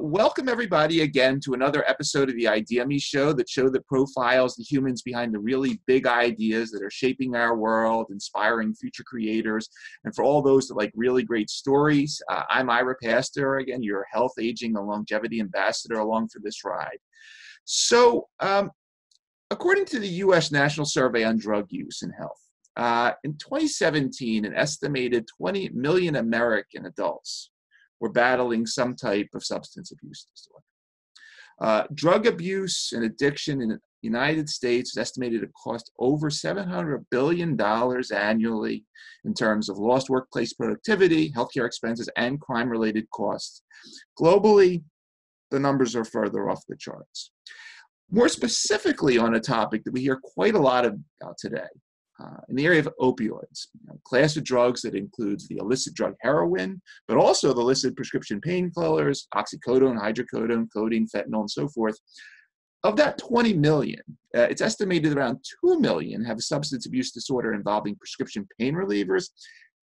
Welcome, everybody, again to another episode of the ideaXme Show, the show that profiles the humans behind the really big ideas that are shaping our world, inspiring future creators, and for all those that like really great stories. Uh, I'm Ira Pastor, again, your health, aging, and longevity ambassador along for this ride. So, um, according to the U.S. National Survey on Drug Use and Health, uh, in 2017, an estimated 20 million American adults were battling some type of substance abuse disorder. Uh, drug abuse and addiction in the United States is estimated to cost over $700 billion annually in terms of lost workplace productivity, healthcare expenses, and crime related costs. Globally, the numbers are further off the charts. More specifically, on a topic that we hear quite a lot about today, uh, in the area of opioids, you know, class of drugs that includes the illicit drug heroin, but also the illicit prescription painkillers, oxycodone, hydrocodone, codeine, fentanyl, and so forth. Of that 20 million, uh, it's estimated around 2 million have a substance abuse disorder involving prescription pain relievers,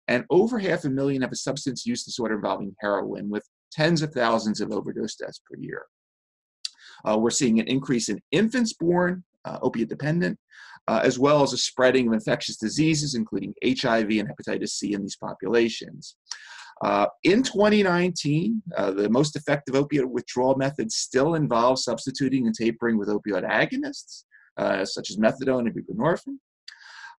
and over half a million have a substance use disorder involving heroin, with tens of thousands of overdose deaths per year. Uh, we're seeing an increase in infants born uh, opiate dependent, uh, as well as a spreading of infectious diseases, including HIV and hepatitis C in these populations. Uh, in 2019, uh, the most effective opiate withdrawal methods still involve substituting and tapering with opioid agonists, uh, such as methadone and buprenorphine.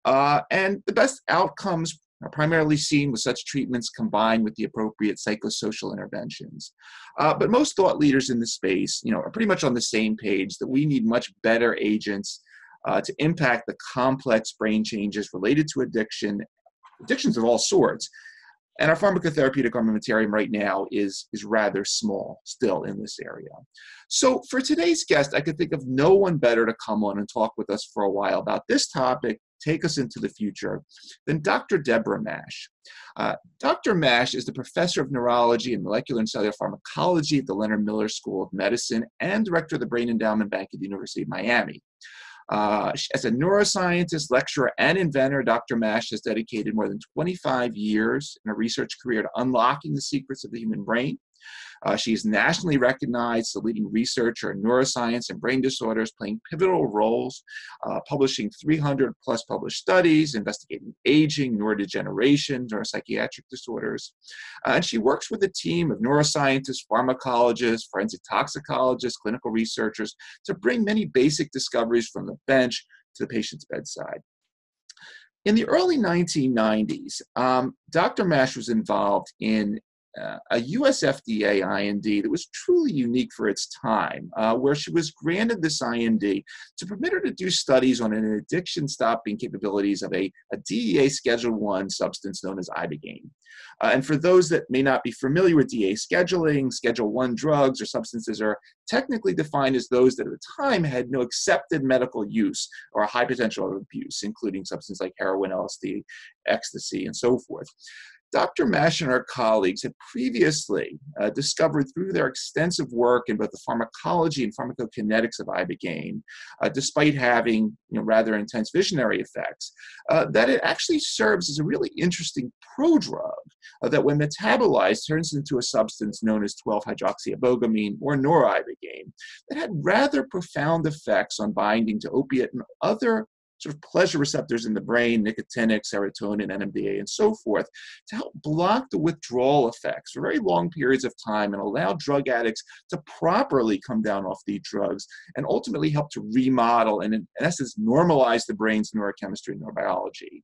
Uh, and the best outcomes are primarily seen with such treatments combined with the appropriate psychosocial interventions. Uh, but most thought leaders in the space, you know, are pretty much on the same page that we need much better agents uh, to impact the complex brain changes related to addiction, addictions of all sorts. And our pharmacotherapeutic armamentarium right now is, is rather small still in this area. So for today's guest, I could think of no one better to come on and talk with us for a while about this topic, take us into the future, than Dr. Deborah Mash. Uh, Dr. Mash is the professor of neurology and molecular and cellular pharmacology at the Leonard Miller School of Medicine and director of the Brain Endowment Bank at the University of Miami. Uh, as a neuroscientist, lecturer, and inventor, Dr. Mash has dedicated more than 25 years in a research career to unlocking the secrets of the human brain. Uh, she is nationally recognized as a leading researcher in neuroscience and brain disorders, playing pivotal roles, uh, publishing 300 plus published studies, investigating aging, neurodegeneration, neuropsychiatric disorders. Uh, and she works with a team of neuroscientists, pharmacologists, forensic toxicologists, clinical researchers to bring many basic discoveries from the bench to the patient's bedside. In the early 1990s, um, Dr. Mash was involved in uh, a US FDA IND that was truly unique for its time, uh, where she was granted this IND to permit her to do studies on an addiction stopping capabilities of a, a DEA Schedule 1 substance known as Ibogaine. Uh, and for those that may not be familiar with DEA scheduling, Schedule 1 drugs or substances are technically defined as those that at the time had no accepted medical use or a high potential of abuse, including substances like heroin, LSD, ecstasy, and so forth. Dr. Mash and her colleagues had previously uh, discovered through their extensive work in both the pharmacology and pharmacokinetics of ibogaine, uh, despite having you know, rather intense visionary effects, uh, that it actually serves as a really interesting prodrug uh, that, when metabolized, turns into a substance known as 12-hydroxyibogamine or noribogaine that had rather profound effects on binding to opiate and other sort of pleasure receptors in the brain, nicotinic, serotonin, NMDA, and so forth, to help block the withdrawal effects for very long periods of time and allow drug addicts to properly come down off these drugs and ultimately help to remodel and, in essence, normalize the brain's neurochemistry and neurobiology.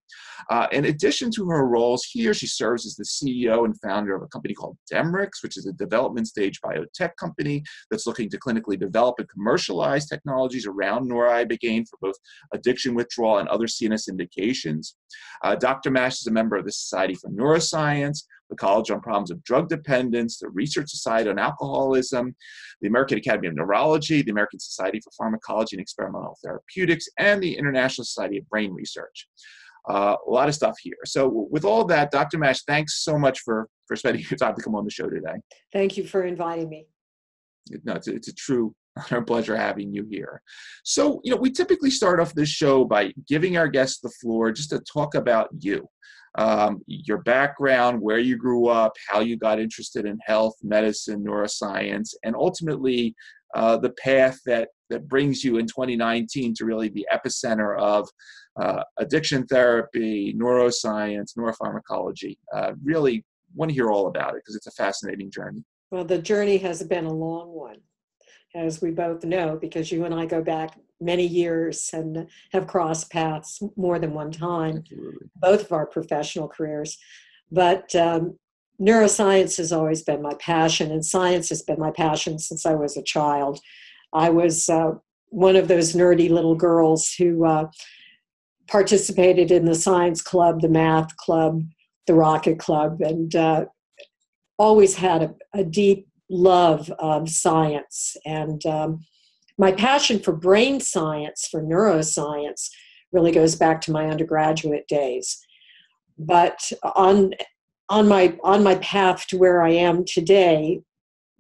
Uh, in addition to her roles here, she serves as the CEO and founder of a company called DemeRx, which is a development stage biotech company that's looking to clinically develop and commercialize technologies around noribogaine for both addiction with withdrawal and other CNS indications. Uh, Dr. Mash is a member of the Society for Neuroscience, the College on Problems of Drug Dependence, the Research Society on Alcoholism, the American Academy of Neurology, the American Society for Pharmacology and Experimental Therapeutics, and the International Society of Brain Research. Uh, a lot of stuff here. So, with all that, Dr. Mash, thanks so much for for spending your time to come on the show today. Thank you for inviting me. No, it's a, it's a true Our pleasure having you here. So, you know, we typically start off this show by giving our guests the floor just to talk about you, um, your background, where you grew up, how you got interested in health, medicine, neuroscience, and ultimately uh, the path that that brings you in 2019 to really the epicenter of uh, addiction therapy, neuroscience, neuropharmacology. Uh, really want to hear all about it because it's a fascinating journey. Well, the journey has been a long one, as we both know, because you and I go back many years and have crossed paths more than one time, Absolutely. both of our professional careers. But um, neuroscience has always been my passion, and science has been my passion since I was a child. I was uh, one of those nerdy little girls who uh, participated in the science club, the math club, the rocket club, and uh, always had a, a, deep love of science. And um, my passion for brain science, for neuroscience, really goes back to my undergraduate days. But on on my on my path to where I am today,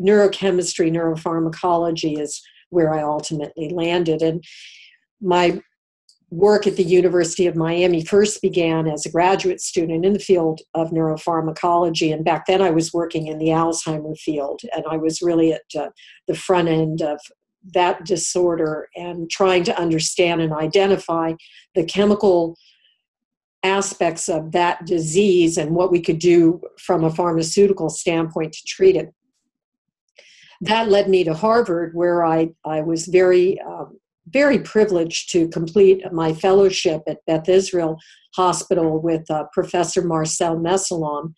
neurochemistry, neuropharmacology is where I ultimately landed. And my work at the University of Miami first began as a graduate student in the field of neuropharmacology. And back then I was working in the Alzheimer field, and I was really at uh, the front end of that disorder and trying to understand and identify the chemical aspects of that disease and what we could do from a pharmaceutical standpoint to treat it that led me to Harvard, where I, I was very, um, very privileged to complete my fellowship at Beth Israel Hospital with uh, Professor Marsel Mesulam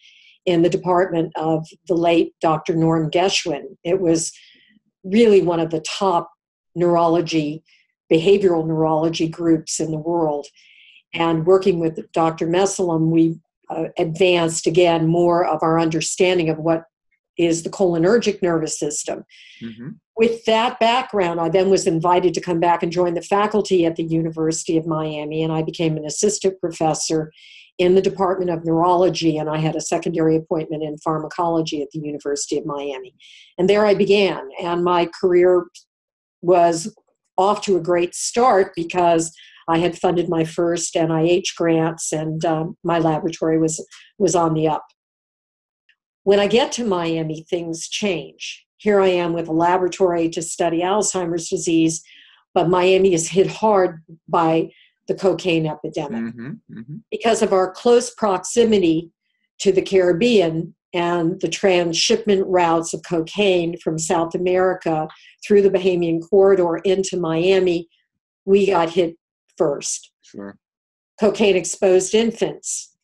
in the department of the late Dr. Norm Geschwind. It was really one of the top neurology, behavioral neurology groups in the world. And working with Dr. Messillon, we uh, advanced again more of our understanding of what is the cholinergic nervous system. Mm-hmm. With that background, I then was invited to come back and join the faculty at the University of Miami, and I became an assistant professor in the Department of Neurology, and I had a secondary appointment in pharmacology at the University of Miami. And there I began, and my career was off to a great start because I had funded my first NIH grants, and um, my laboratory was was on the up. When I get to Miami, things change. Here I am with a laboratory to study Alzheimer's disease, but Miami is hit hard by the cocaine epidemic. Mm-hmm, mm-hmm. Because of our close proximity to the Caribbean and the transshipment routes of cocaine from South America through the Bahamian corridor into Miami, we got hit first. Sure. Cocaine exposed infants,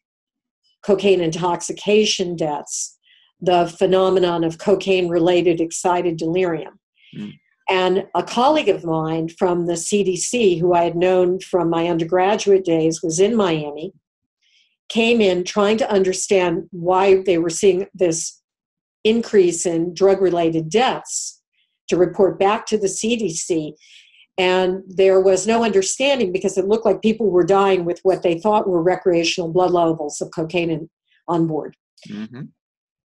cocaine intoxication deaths, the phenomenon of cocaine related excited delirium. Mm. And a colleague of mine from the CDC, who I had known from my undergraduate days, was in Miami, came in trying to understand why they were seeing this increase in drug related deaths to report back to the CDC. And there was no understanding because it looked like people were dying with what they thought were recreational blood levels of cocaine in, on board. Mm-hmm.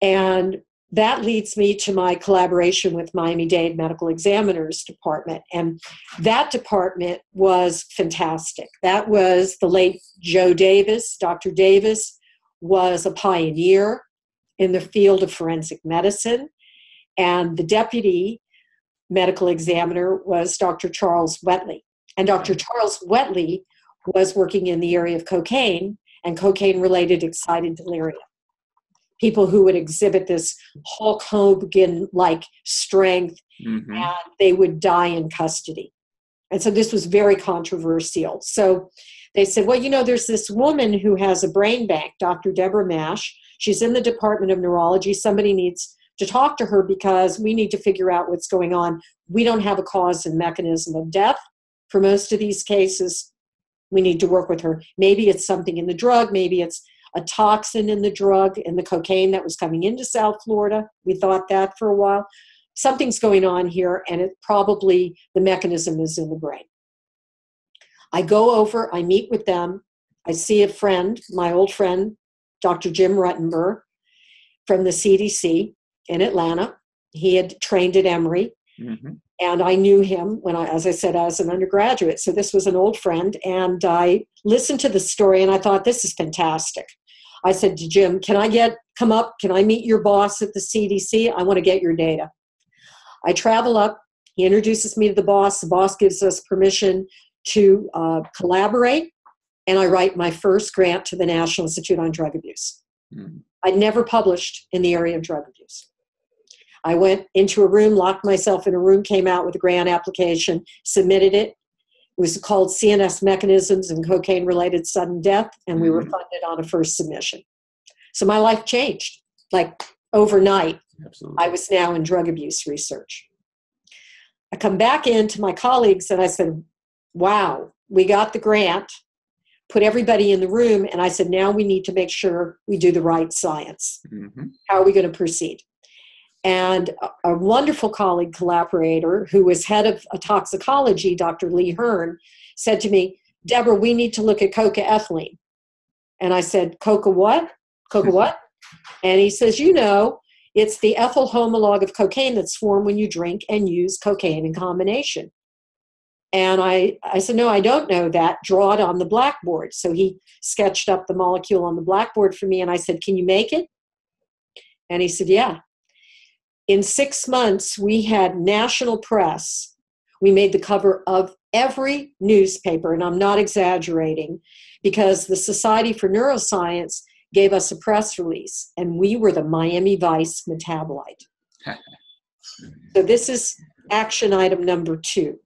And that leads me to my collaboration with Miami Dade Medical Examiners Department. And that department was fantastic. That was the late Joe Davis. Dr. Davis was a pioneer in the field of forensic medicine. And the deputy medical examiner was Dr. Charles Wetli. And Dr. Mm-hmm. Charles Wetli was working in the area of cocaine and cocaine related excited delirium people who would exhibit this Hulk Hogan like strength, mm-hmm. and they would die in custody. And so this was very controversial. So they said, well, you know, there's this woman who has a brain bank, Dr. Deborah Mash. She's in the Department of Neurology. Somebody needs to talk to her because we need to figure out what's going on. We don't have a cause and mechanism of death for most of these cases. We need to work with her. Maybe it's something in the drug, maybe it's a toxin in the drug in the cocaine that was coming into South Florida. We thought that for a while. Something's going on here, and it probably the mechanism is in the brain. I go over, I meet with them, I see a friend, my old friend, Dr. Jim Ruttenber from the CDC in Atlanta. He had trained at Emory. Mm-hmm. And I knew him when I, as I said, as an undergraduate. So this was an old friend. And I listened to the story and I thought, this is fantastic. I said to Jim, can I get, come up? Can I meet your boss at the CDC? I want to get your data. I travel up. He introduces me to the boss. The boss gives us permission to uh, collaborate. And I write my first grant to the National Institute on Drug Abuse. Mm. I'd never published in the area of drug abuse. I went into a room, locked myself in a room, came out with a grant application, submitted it. It was called CNS Mechanisms and Cocaine Related Sudden Death, and we were mm-hmm. funded on a first submission. So my life changed like overnight. Absolutely. I was now in drug abuse research. I come back in to my colleagues and I said, Wow, we got the grant put everybody in the room and I said, now we need to make sure we do the right science. Mm-hmm. How are we going to proceed? And a, a, wonderful colleague collaborator who was head of a toxicology, Dr. Lee Hearn, said to me, Deborah, we need to look at coca ethylene. And I said, Coca what? Coca what? and he says, you know, it's the ethyl homologue of cocaine that's formed when you drink and use cocaine in combination. And I, I said, No, I don't know that. Draw it on the blackboard. So he sketched up the molecule on the blackboard for me. And I said, Can you make it? And he said, Yeah. In six months, we had national press. We made the cover of every newspaper, and I'm not exaggerating, because the Society for Neuroscience gave us a press release, and we were the Miami Vice metabolite. so this is action item number two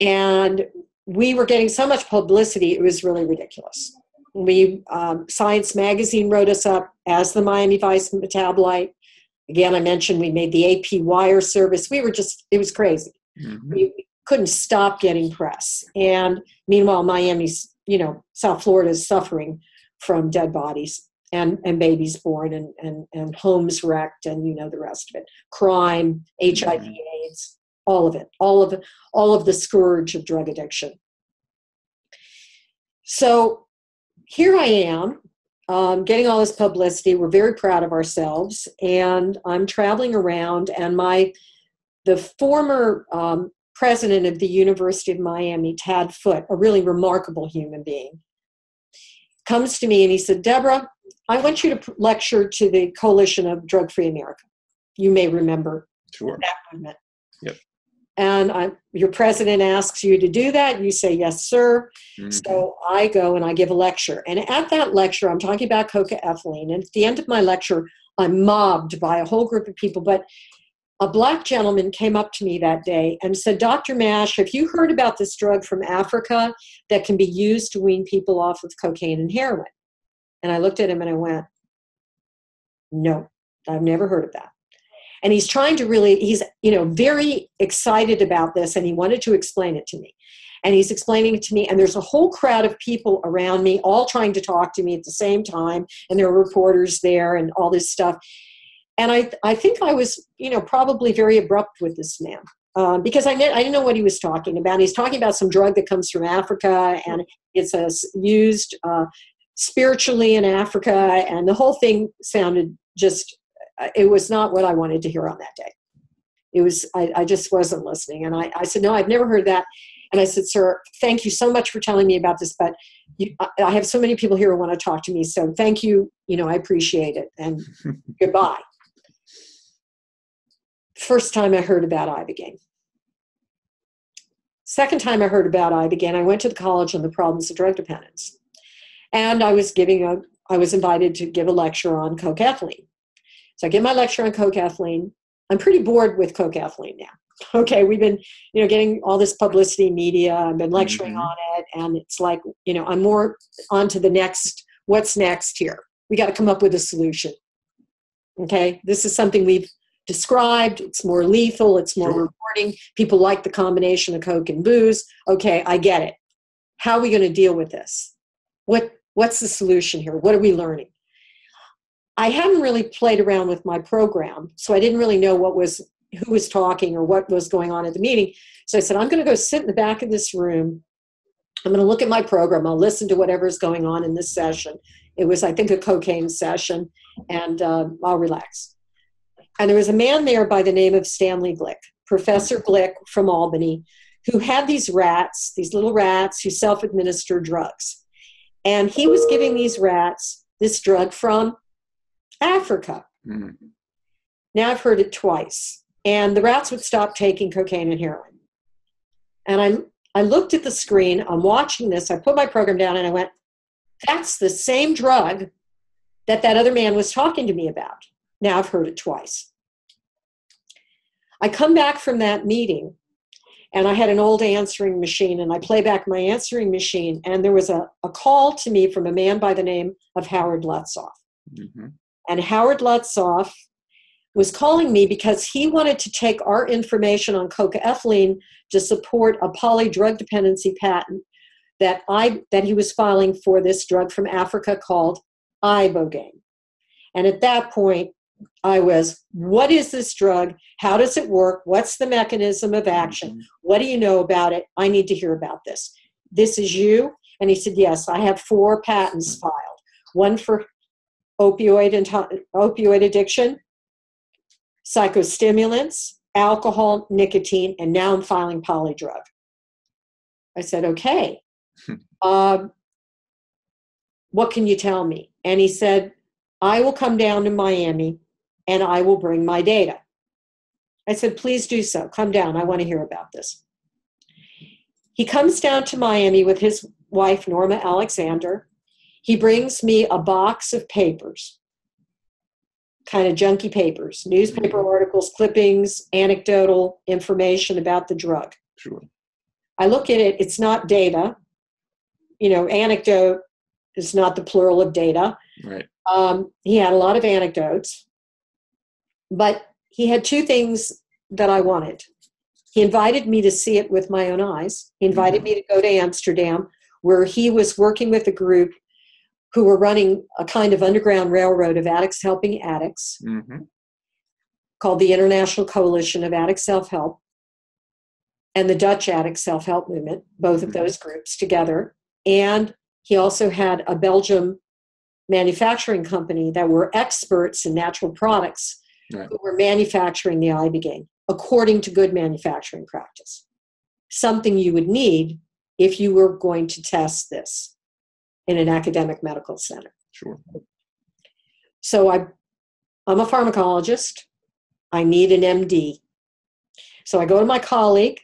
and we were getting so much publicity it was really ridiculous we um, science magazine wrote us up as the miami vice metabolite again i mentioned we made the ap wire service we were just it was crazy mm-hmm. we, couldn't stop getting press and meanwhile miami's you know south florida is suffering from dead bodies and, and babies born and, and, and homes wrecked and you know the rest of it crime hiv mm-hmm. aids all of it, all of it, all of the scourge of drug addiction. So here I am, um, getting all this publicity. We're very proud of ourselves, and I'm traveling around. And my the former um, president of the University of Miami, Tad Foote, a really remarkable human being, comes to me and he said, "Deborah, I want you to lecture to the Coalition of Drug Free America." You may remember sure. that movement. Yep and I, your president asks you to do that, you say, Yes, sir. Mm-hmm. So I go and I give a lecture. And at that lecture, I'm talking about coca ethylene. And at the end of my lecture, I'm mobbed by a whole group of people. But a black gentleman came up to me that day and said, Dr. Mash, have you heard about this drug from Africa that can be used to wean people off of cocaine and heroin? And I looked at him and I went, No, I've never heard of that and he's trying to really he's you know very excited about this and he wanted to explain it to me and he's explaining it to me and there's a whole crowd of people around me all trying to talk to me at the same time and there are reporters there and all this stuff and i i think i was you know probably very abrupt with this man um, because I, I didn't know what he was talking about. He's talking about some drug that comes from Africa and it's uh, used uh, spiritually in Africa, and the whole thing sounded just it was not what I wanted to hear on that day. It was, I, I just wasn't listening. And I, I said, no, I've never heard that. And I said, sir, thank you so much for telling me about this, but you, I have so many people here who want to talk to me. So thank you. You know, I appreciate it. And goodbye. First time I heard about Ibogaine. Second time I heard about Ibogaine, I went to the college on the problems of drug dependence. And I was giving a, I was invited to give a lecture on cocaine. So I get my lecture on cocaine. I'm pretty bored with cocaine now. Okay, we've been, you know, getting all this publicity media. I've been lecturing mm-hmm. on it, and it's like, you know, I'm more on to the next. What's next here? We got to come up with a solution. Okay, this is something we've described. It's more lethal. It's more sure. rewarding. People like the combination of coke and booze. Okay, I get it. How are we going to deal with this? What What's the solution here? What are we learning? I hadn't really played around with my program, so I didn't really know what was who was talking or what was going on at the meeting. So I said, I'm going to go sit in the back of this room. I'm going to look at my program. I'll listen to whatever's going on in this session. It was, I think, a cocaine session, and uh, I'll relax. And there was a man there by the name of Stanley Glick, Professor Glick from Albany, who had these rats, these little rats who self administer drugs. And he was giving these rats this drug from Africa. Mhm. Now I've heard it twice. And the rats would stop taking cocaine and heroin. And I, I looked at the screen, I'm watching this, I put my program down and I went, that's the same drug that that other man was talking to me about. Now I've heard it twice. I come back from that meeting and I had an old answering machine and I play back my answering machine and there was a, a call to me from a man by the name of Howard Lotsof. Mhm. And Howard Lotsof was calling me because he wanted to take our information on cocaethylene to support a poly drug dependency patent that I that he was filing for this drug from Africa called ibogaine. And at that point, I was, what is this drug? How does it work? What's the mechanism of action? Mhm. What do you know about it? I need to hear about this. This is you? And he said, Yes, I have four patents filed one for opioid, and opioid addiction, psychostimulants, alcohol, nicotine, and now I'm filing polydrug. I said, Okay. um, what can you tell me? And he said, I will come down to Miami and I will bring my data. I said, please do so. Come down. I want to hear about this. He comes down to Miami with his wife, Norma Alexander. He brings me a box of papers, kind of junky papers, newspaper articles, clippings, anecdotal information about the drug. Sure. I look at it, it's not data. You know, anecdote is not the plural of data. Right. Um, he had a lot of anecdotes, but he had two things that I wanted. He invited me to see it with my own eyes. He invited me to go to Amsterdam, where he was working with a group who were running a kind of underground railroad of addicts helping addicts hmm called the International Coalition of Addict Self Help and the Dutch Addict Self Help Movement, both of Mhm. those groups together. And he also had a Belgium manufacturing company that were experts in natural products Right. who were manufacturing the ibogaine according to good manufacturing practice. Something you would need if you were going to test this in an academic medical center. Sure. So I, I'm a pharmacologist. I need an MD. So I go to my colleague,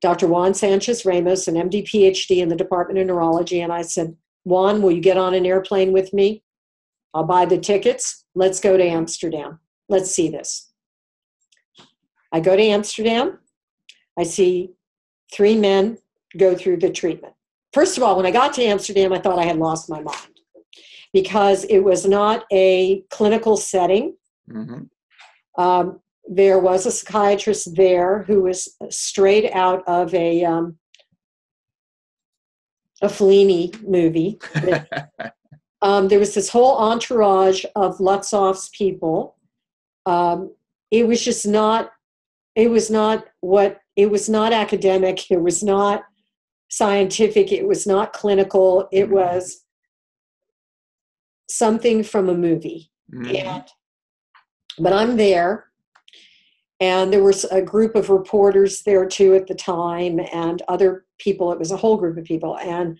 Dr. Juan Sanchez Ramos, an MD PhD in the Department of Neurology, and I said, Juan, will you get on an airplane with me? I'll buy the tickets. Let's go to Amsterdam. Let's see this. I go to Amsterdam. I see three men go through the treatment. First of all, when I got to Amsterdam, I thought I had lost my mind because it was not a clinical setting. hmm Um, there was a psychiatrist there who was straight out of a um, a Fellini movie. um, there was this whole entourage of Lotsof's people. Um, it was just not. It was not what. It was not academic. It was not scientific. It was not clinical. It was something from a movie. Mhm. And but I'm there, and there was a group of reporters there too at the time, and other people. It was a whole group of people, and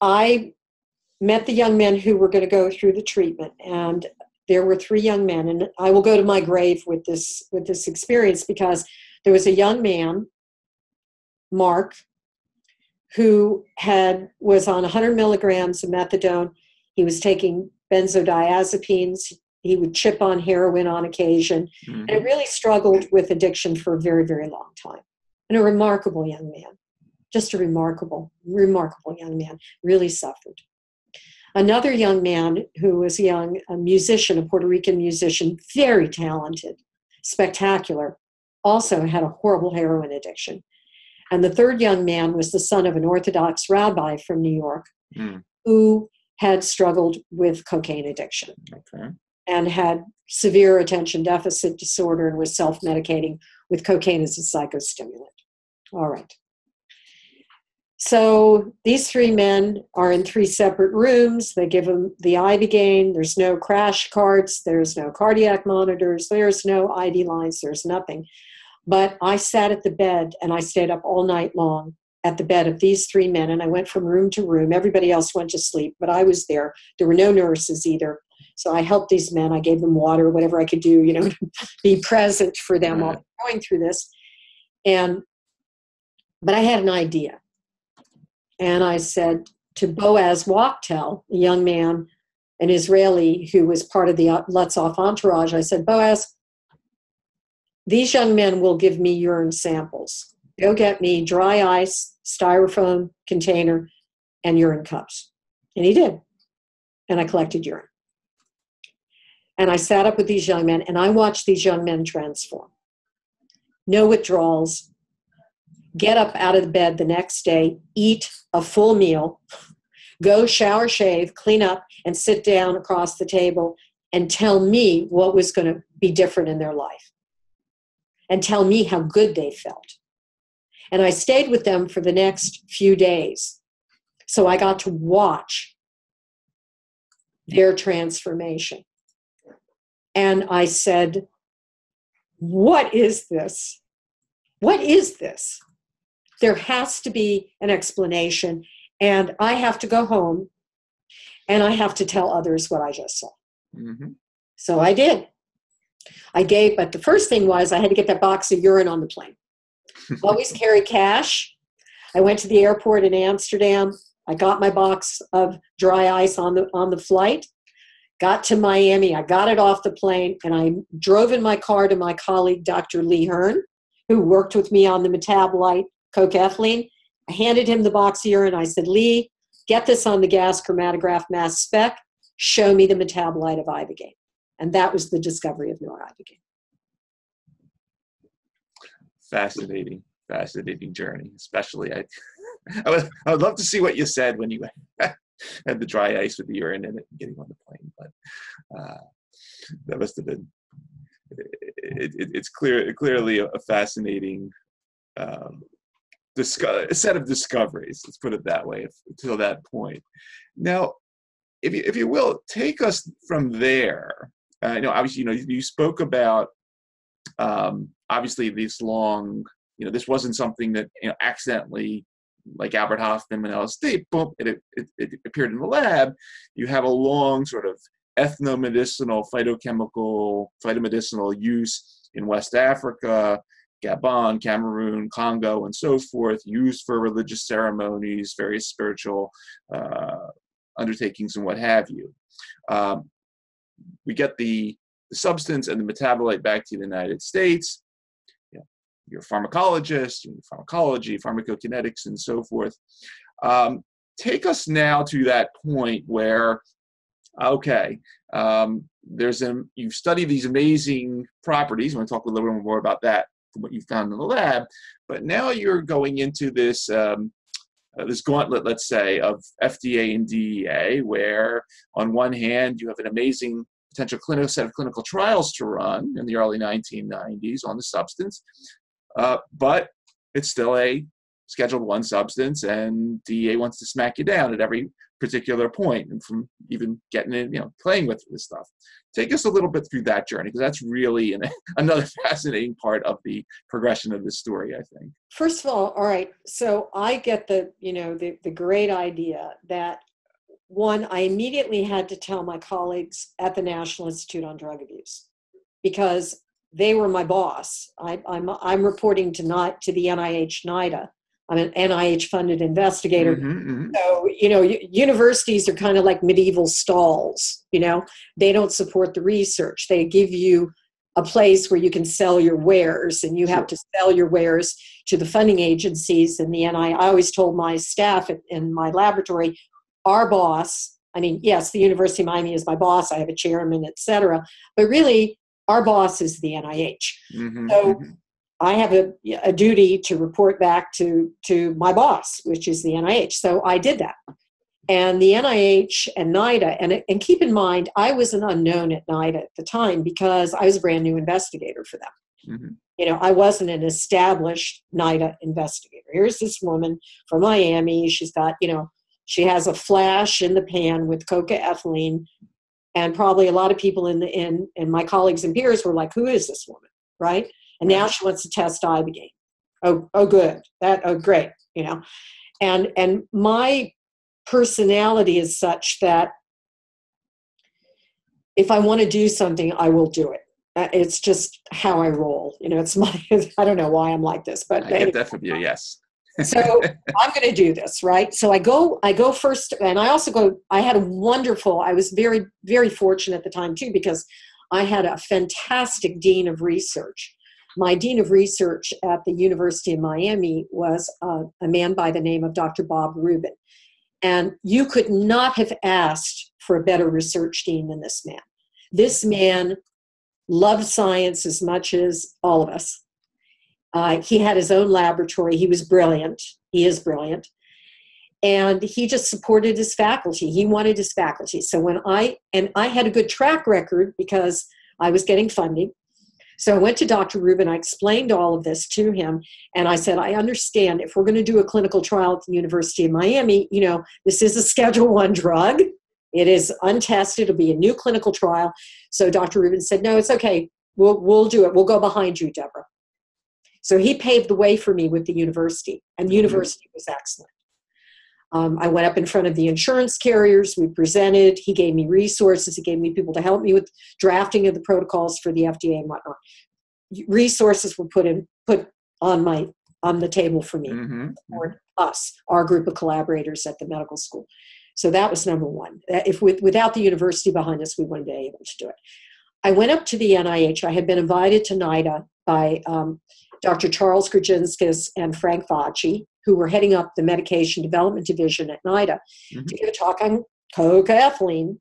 I met the young men who were going to go through the treatment, and there were three young men, and I will go to my grave with this with this experience because there was a young man, Mark, who had was on 100 milligrams of methadone. He was taking benzodiazepines. He would chip on heroin on occasion, Mhm. and really struggled with addiction for a very, very long time. And a remarkable young man, just a remarkable, remarkable young man, really suffered. Another young man who was young, a musician, a Puerto Rican musician, very talented, spectacular, also had a horrible heroin addiction. And the third young man was the son of an Orthodox rabbi from New York Mm. who had struggled with cocaine addiction Okay. and had severe attention deficit disorder and was self medicating with cocaine as a psychostimulant. All right. So these three men are in three separate rooms. They give them the Ibogaine. There's no crash carts. There's no cardiac monitors. There's no ID lines. There's nothing. But I sat at the bed and I stayed up all night long at the bed of these three men and I went from room to room. Everybody else went to sleep, but I was there. There were no nurses either. So I helped these men. I gave them water, whatever I could do, you know, be present for them while mm-hmm. going through this. And but I had an idea. And I said to Boaz Wachtel, a young man, an Israeli who was part of the uh, Lotsof entourage, I said, Boaz, these young men will give me urine samples. Go get me dry ice, styrofoam container, and urine cups. And he did. And I collected urine. And I sat up with these young men and I watched these young men transform. No withdrawals, get up out of the bed the next day, eat a full meal, go shower, shave, clean up, and sit down across the table and tell me what was going to be different in their life and tell me how good they felt. And I stayed with them for the next few days. So I got to watch their transformation. And I said, What is this? What is this? There has to be an explanation. And I have to go home and I have to tell others what I just saw. Mm-hmm. So I did. I gave, but the first thing was I had to get that box of urine on the plane. Always carry cash. I went to the airport in Amsterdam. I got my box of dry ice on the on the flight. Got to Miami. I got it off the plane, and I drove in my car to my colleague, Dr. Lee Hearn, who worked with me on the metabolite coke-ethylene. I handed him the box of urine. I said, Lee, get this on the gas chromatograph mass spec. Show me the metabolite of ibogaine. And that was the discovery of noribogaine. Fascinating, fascinating journey. Especially, I, I would, I would love to see what you said when you had the dry ice with the urine in it and getting on the plane. But uh, that must have been. It, it, it's clear, clearly a, fascinating um, a set of discoveries. Let's put it that way. Until that point. Now, if you, if you will, take us from there. Uh, you know, obviously, you know, you spoke about um, obviously this long. You know, this wasn't something that you know accidentally, like Albert Hofmann and LSD, boom, it, it, it appeared in the lab. You have a long sort of ethnomedicinal, phytochemical, phytomedicinal use in West Africa, Gabon, Cameroon, Congo, and so forth, used for religious ceremonies, various spiritual uh, undertakings, and what have you. Um, we get the, the, substance and the metabolite back to the United States. You know, you're a pharmacologist, pharmacology, pharmacokinetics, and so forth. Um, take us now to that point where, okay, um, there's a, you've studied these amazing properties. I want to talk a little bit more about that from what you found in the lab. But now you're going into this um, uh, this gauntlet, let's say, of FDA and DEA, where on one hand you have an amazing potential clinical set of clinical trials to run in the early 1990s on the substance, uh, but it's still a Scheduled One substance, and DEA wants to smack you down at every particular point, and from even getting in, you know, playing with this stuff. Take us a little bit through that journey because that's really an, another fascinating part of the progression of this story. I think. First of all, all right. So I get the you know the the great idea that one I immediately had to tell my colleagues at the National Institute on Drug Abuse because they were my boss. I, am I'm, I'm reporting to not to the NIH NIDA I'm an NIH funded investigator. Mm-hmm, mm-hmm. So, you know, universities are kind of like medieval stalls, you know, they don't support the research. They give you a place where you can sell your wares and you have to sell your wares to the funding agencies and the NIH. I always told my staff in my laboratory, our boss, I mean, yes, the University of Miami is my boss, I have a chairman, et cetera, but really our boss is the NIH. Mm-hmm, so mm-hmm. I have a, a duty to report back to, to my boss, which is the NIH. So I did that. And the NIH and NIDA, and, and keep in mind, I was an unknown at NIDA at the time because I was a brand new investigator for them. Mm-hmm. You know, I wasn't an established NIDA investigator. Here's this woman from Miami. She's got, you know, she has a flash in the pan with coca ethylene. And probably a lot of people in the in and my colleagues and peers were like, who is this woman? Right? And now she wants to test Ibogaine. Oh, oh good. That oh great, you know. And and my personality is such that if I want to do something, I will do it. Uh, it's just how I roll. You know, it's my, I don't know why I'm like this, but I get that from you, yes. so I'm going to do this, right? So I go, I go first, and I also go, I had a wonderful, I was very, very fortunate at the time too, because I had a fantastic dean of research. My dean of research at the University of Miami was uh, a man by the name of Dr. Bob Rubin. And you could not have asked for a better research dean than this man. This man loved science as much as all of us. Uh, he had his own laboratory. He was brilliant. He is brilliant. And he just supported his faculty. He wanted his faculty. So when I, and I had a good track record because I was getting funding. So I went to Dr. Rubin, I explained all of this to him, and I said, I understand if we're going to do a clinical trial at the University of Miami, you know, this is a Schedule One drug. It is untested. It'll be a new clinical trial. So Dr. Rubin said, no, it's okay. We'll, we'll do it. We'll go behind you, Deborah. So he paved the way for me with the university, and the mm-hmm. university was excellent. Um, I went up in front of the insurance carriers. We presented. He gave me resources. He gave me people to help me with drafting of the protocols for the FDA and whatnot. Resources were put in put on my on the table for me, mm-hmm. for us, our group of collaborators at the medical school. So that was number one. If with, without the university behind us, we wouldn't be able to do it. I went up to the NIH. I had been invited to NIDA by um, Dr. Charles Grudzinskas and Frank Vocci, who were heading up the medication development division at NIDA, mm-hmm. to give a talk on coca ethylene.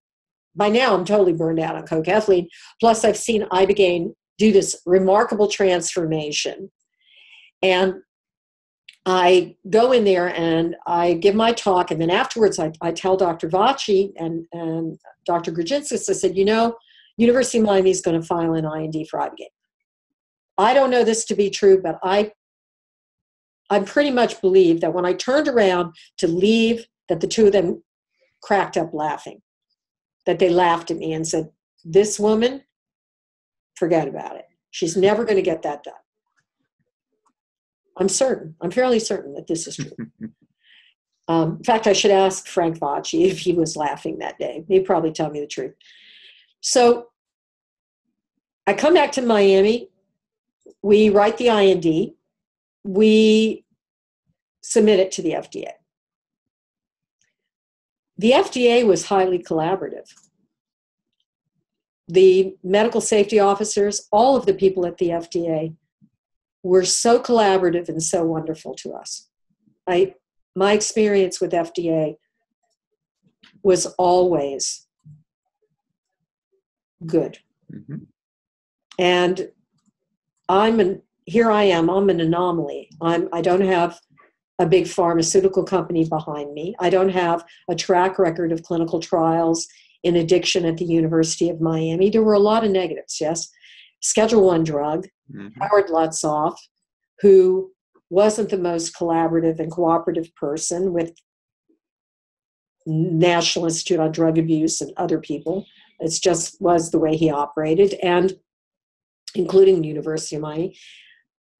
By now, I'm totally burned out on coca ethylene. Plus, I've seen Ibogaine do this remarkable transformation. And I go in there and I give my talk, and then afterwards I, I tell Dr. Vocci and, and Dr. Grudzinskas, I said, you know, University of Miami is going to file an IND for Ibogaine. I don't know this to be true, but I I pretty much believe that when I turned around to leave, that the two of them cracked up laughing. That they laughed at me and said, This woman, forget about it. She's never going to get that done. I'm certain, I'm fairly certain that this is true. um, in fact, I should ask Frank Vocci if he was laughing that day. He'd probably tell me the truth. So I come back to Miami. We write the IND. We submit it to the FDA. The FDA was highly collaborative. The medical safety officers, all of the people at the FDA were so collaborative and so wonderful to us. I, my experience with FDA was always good. Mm-hmm. And I'm an here I am, I'm an anomaly. I'm I don't have a big pharmaceutical company behind me. I don't have a track record of clinical trials in addiction at the University of Miami. There were a lot of negatives, yes. Schedule one drug, mm-hmm. Howard Lotsof, who wasn't the most collaborative and cooperative person with National Institute on Drug Abuse and other people. It just was the way he operated, and including the University of Miami.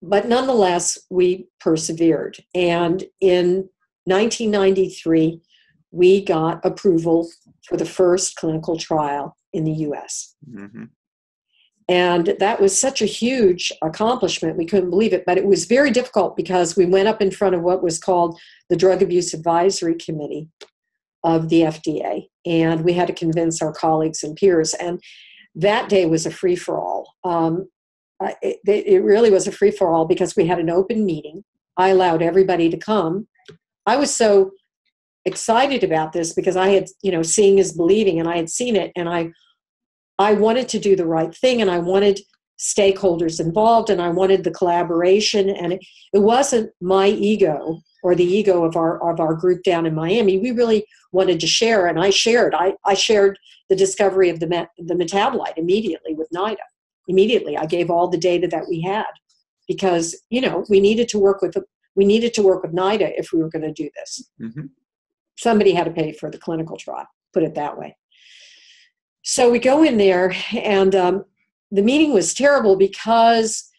But nonetheless, we persevered. And in 1993, we got approval for the first clinical trial in the US. Mm-hmm. And that was such a huge accomplishment. We couldn't believe it. But it was very difficult because we went up in front of what was called the Drug Abuse Advisory Committee of the FDA. And we had to convince our colleagues and peers. And that day was a free for all. Um, Uh, it, it really was a free for all because we had an open meeting. I allowed everybody to come. I was so excited about this because I had, you know, seeing is believing and I had seen it and I I wanted to do the right thing and I wanted stakeholders involved and I wanted the collaboration and it, it wasn't my ego or the ego of our of our group down in Miami. We really wanted to share and I shared. I, I shared the discovery of the met, the metabolite immediately with NIDA. Immediately, I gave all the data that we had because you know we needed to work with we needed to work with NIDA if we were going to do this. Mm-hmm. Somebody had to pay for the clinical trial. Put it that way. So we go in there, and um, the meeting was terrible because,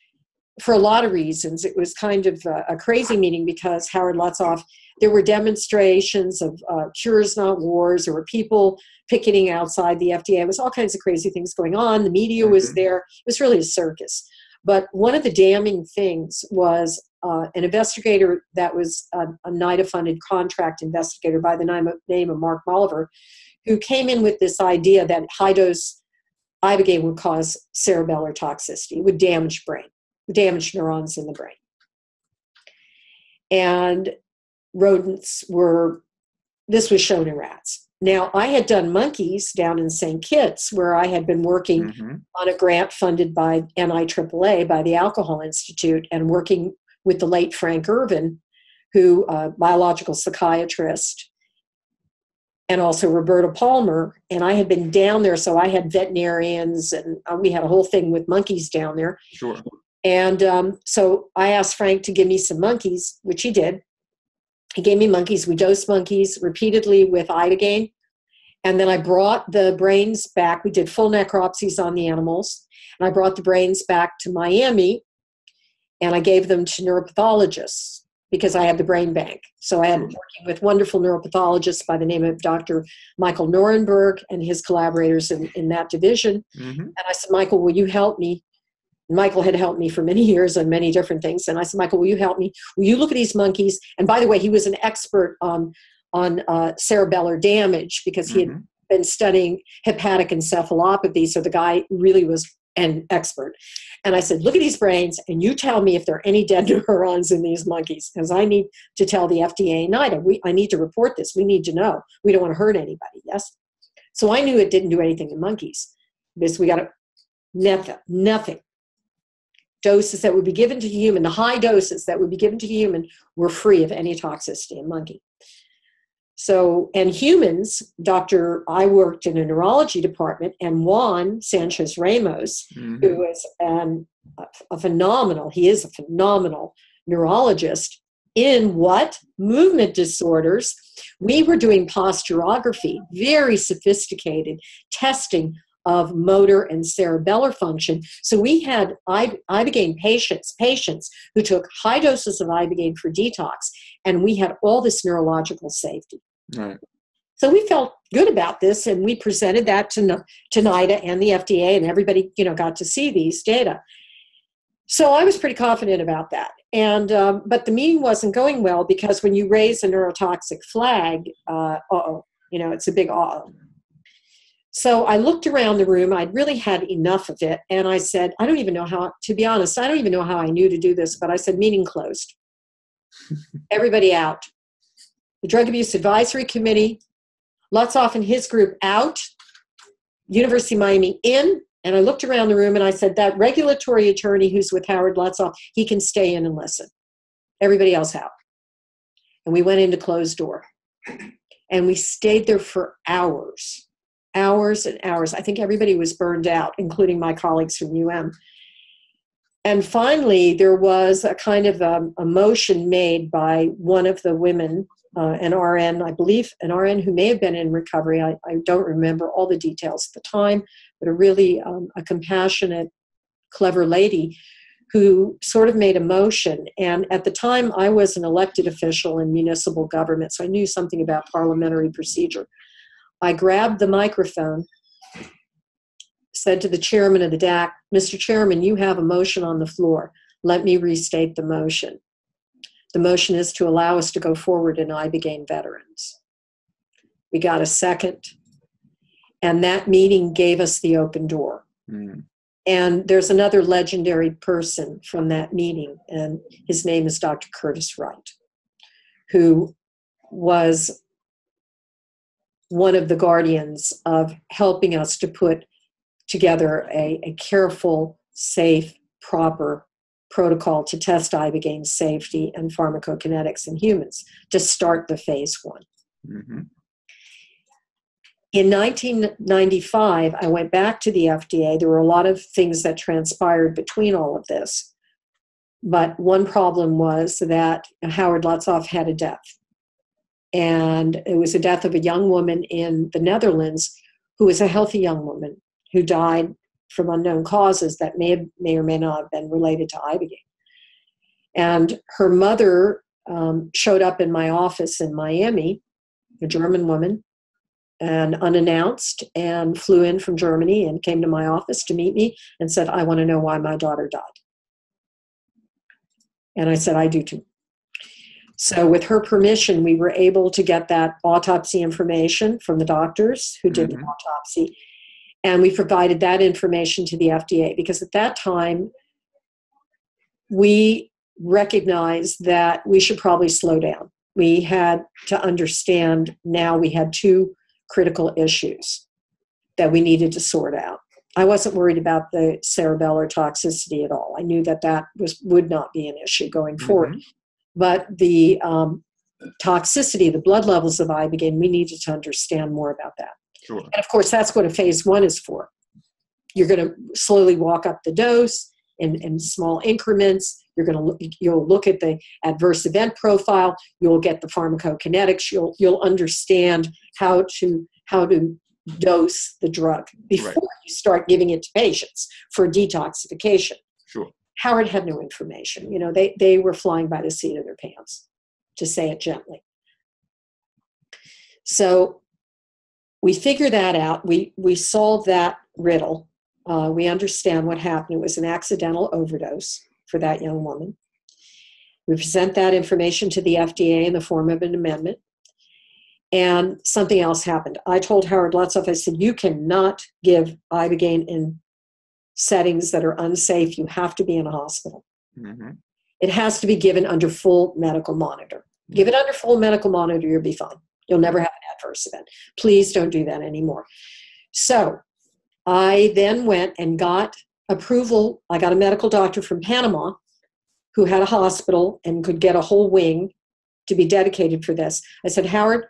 for a lot of reasons, it was kind of a, a crazy meeting because Howard Lotsof. There were demonstrations of uh, cures not wars. There were people picketing outside the FDA. It was all kinds of crazy things going on. The media was Mhm. there. It was really a circus. But one of the damning things was uh, an investigator that was a, a NIDA funded contract investigator by the name of, name of Mark Molliver, who came in with this idea that high dose ibogaine would cause cerebellar toxicity, it would damage brain, damage neurons in the brain. And rodents were, this was shown in rats. Now, I had done monkeys down in St. Kitts, where I had been working Mm-hmm. on a grant funded by NIAAA, by the Alcohol Institute, and working with the late Frank Ervin, who uh, biological psychiatrist, and also Roberta Palmour. And I had been down there, so I had veterinarians, and uh, we had a whole thing with monkeys down there. Sure. And um, so I asked Frank to give me some monkeys, which he did. He gave me monkeys. We dosed monkeys repeatedly with ibogaine. And then I brought the brains back. We did full necropsies on the animals. And I brought the brains back to Miami and I gave them to neuropathologists because I had the brain bank. So I had working with wonderful neuropathologists by the name of Dr. Michael Norenberg and his collaborators in, in that division. Mm-hmm. And I said, Michael, will you help me? Michael had helped me for many years on many different things. And I said, Michael, will you help me? Will you look at these monkeys? And by the way, he was an expert on on uh, cerebellar damage because he had Mhm. been studying hepatic encephalopathy. So the guy really was an expert. And I said, look at these brains, and you tell me if there are any dead neurons in these monkeys, because I need to tell the FDA and NIDA. We, I need to report this. We need to know. We don't want to hurt anybody. Yes. So I knew it didn't do anything in monkeys. This we got to nothing, nothing. Doses that would be given to human, the high doses that would be given to human, were free of any toxicity in monkey. So, and humans, Dr. I worked in a neurology department, and Juan Sanchez Ramos, Mhm. who was an, a, a phenomenal, he is a phenomenal neurologist in what? Movement disorders. We were doing posturography, very sophisticated testing of motor and cerebellar function. So we had I- ibogaine patients, patients who took high doses of ibogaine for detox, and we had all this neurological safety. Right. So we felt good about this, and we presented that to, to NIDA and the FDA, and everybody, you know, got to see these data. So I was pretty confident about that. And um, but the meeting wasn't going well because when you raise a neurotoxic flag, uh oh, you know, it's a big uh So I looked around the room. I'd really had enough of it, and I said, I don't even know how. To be honest, I don't even know how I knew to do this, but I said, meeting closed. Everybody out. The Drug Abuse Advisory Committee, Lotsof and his group out, University of Miami in, and I looked around the room and I said, that regulatory attorney who's with Howard Lotsof, he can stay in and listen. Everybody else out. And we went into closed door. And we stayed there for hours, hours and hours. I think everybody was burned out, including my colleagues from UM. And finally, there was a kind of um, a motion made by one of the women uh, an RN, I believe, an RN who may have been in recovery. I, I don't remember all the details at the time, but a really um, a compassionate, clever lady who sort of made a motion. And at the time, I was an elected official in municipal government, so I knew something about parliamentary procedure. I grabbed the microphone, said to the chairman of the DAC, Mr. Chairman, you have a motion on the floor. Let me restate the motion. The motion is to allow us to go forward in ibogaine veterans. We got a second, and that meeting gave us the open door. Mm. And there's another legendary person from that meeting, and his name is Dr. Curtis Wright, who was one of the guardians of helping us to put together a, a careful, safe, proper protocol to test ibogaine safety and pharmacokinetics in humans to start the phase one. hmm In 1995, I went back to the FDA. There were a lot of things that transpired between all of this. but one problem was that Howard Lotsof had a death. And it was the death of a young woman in the Netherlands who was a healthy young woman who died from unknown causes that may, have, may or may not have been related to Ibogaine. And her mother um, showed up in my office in Miami, a German woman, and unannounced, and flew in from Germany and came to my office to meet me and said, I want to know why my daughter died. And I said, I do too. So, with her permission, we were able to get that autopsy information from the doctors who did mm-hmm. the autopsy. And we provided that information to the FDA because at that time, we recognized that we should probably slow down. We had to understand now we had two critical issues that we needed to sort out. I wasn't worried about the cerebellar toxicity at all. I knew that that was would not be an issue going mm-hmm. forward. But the um, toxicity, the blood levels of ibogaine, we needed to understand more about that. Sure. And of course, that's what a phase one is for. You're going to slowly walk up the dose in, in small increments. You're going to look, you'll look at the adverse event profile. You'll get the pharmacokinetics. You'll you'll understand how to how to dose the drug before right. you start giving it to patients for detoxification. Sure. Howard had no information. You know, they, they were flying by the seat of their pants, to say it gently. So we figure that out. We, we solve that riddle. Uh, we understand what happened. It was an accidental overdose for that young woman. We present that information to the FDA in the form of an amendment and something else happened. I told Howard Lotsof, I said, you cannot give Ibogaine in settings that are unsafe. You have to be in a hospital. Mm-hmm. It has to be given under full medical monitor. Mm-hmm. Give it under full medical monitor, you'll be fine. You'll never have an adverse event. Please don't do that anymore. So I then went and got approval. I got a medical doctor from Panama who had a hospital and could get a whole wing to be dedicated for this. I said, Howard,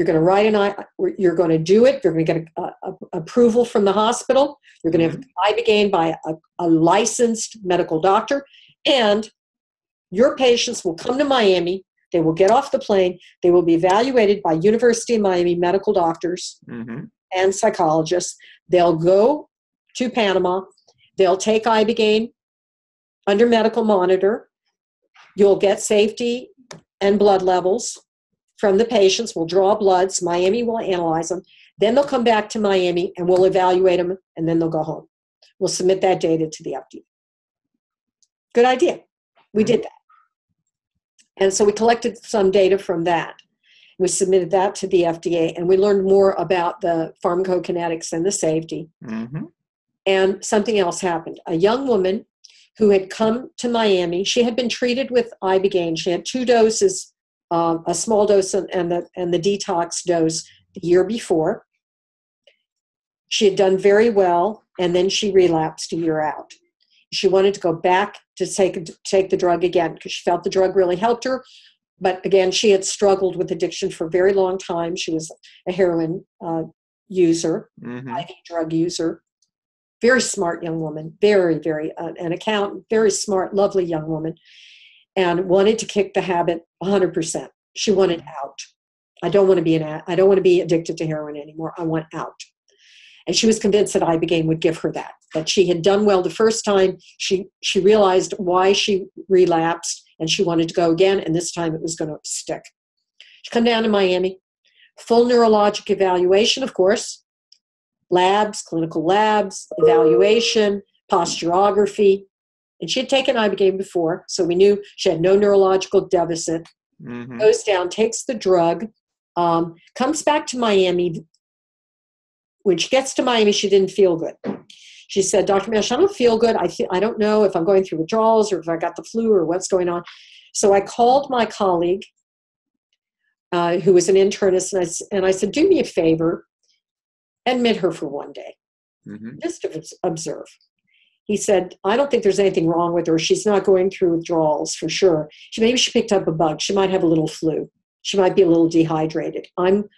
you're going to write an I. You're going to do it. You're going to get a, a, approval from the hospital. You're going to have mm-hmm. ibogaine by a, a licensed medical doctor, and your patients will come to Miami. They will get off the plane. They will be evaluated by University of Miami medical doctors mm-hmm. and psychologists. They'll go to Panama. They'll take ibogaine under medical monitor. You'll get safety and blood levels from the patients. We'll draw bloods. Miami will analyze them. Then they'll come back to Miami and we'll evaluate them and then they'll go home. We'll submit that data to the FDA. Good idea. We did that. And so we collected some data from that. We submitted that to the FDA and we learned more about the pharmacokinetics and the safety. Mm-hmm. And something else happened. A young woman who had come to Miami, she had been treated with Ibogaine. She had two doses uh, a small dose and the, and the detox dose the year before. She had done very well, and then she relapsed a year out. She wanted to go back to take, take the drug again because she felt the drug really helped her. But again, she had struggled with addiction for a very long time. She was a heroin uh, user, mm-hmm. IV drug user. Very smart young woman, very, very, uh, an accountant, very smart, lovely young woman and wanted to kick the habit 100%. She wanted mm. out. I don't want to be an I don't want to be addicted to heroin anymore. I want out. And she was convinced that Ibogaine would give her that. That she had done well the first time. She she realized why she relapsed and she wanted to go again. And this time it was going to stick. She come down to Miami, full neurologic evaluation, of course, labs, clinical labs, evaluation, posturography, and she had taken ibogaine before, so we knew she had no neurological deficit. Mm-hmm. Goes down, takes the drug, um, comes back to Miami. When she gets to Miami, she didn't feel good. She said, "Dr. Mash, I don't feel good. I feel, I don't know if I'm going through withdrawals or if I got the flu or what's going on." So I called my colleague, uh, who was an internist, and I, and I said, "Do me a favor, admit her for one day, mm-hmm. just to observe." He said, I don't think there's anything wrong with her. She's not going through withdrawals for sure. She, maybe she picked up a bug. She might have a little flu. She might be a little dehydrated. I'm,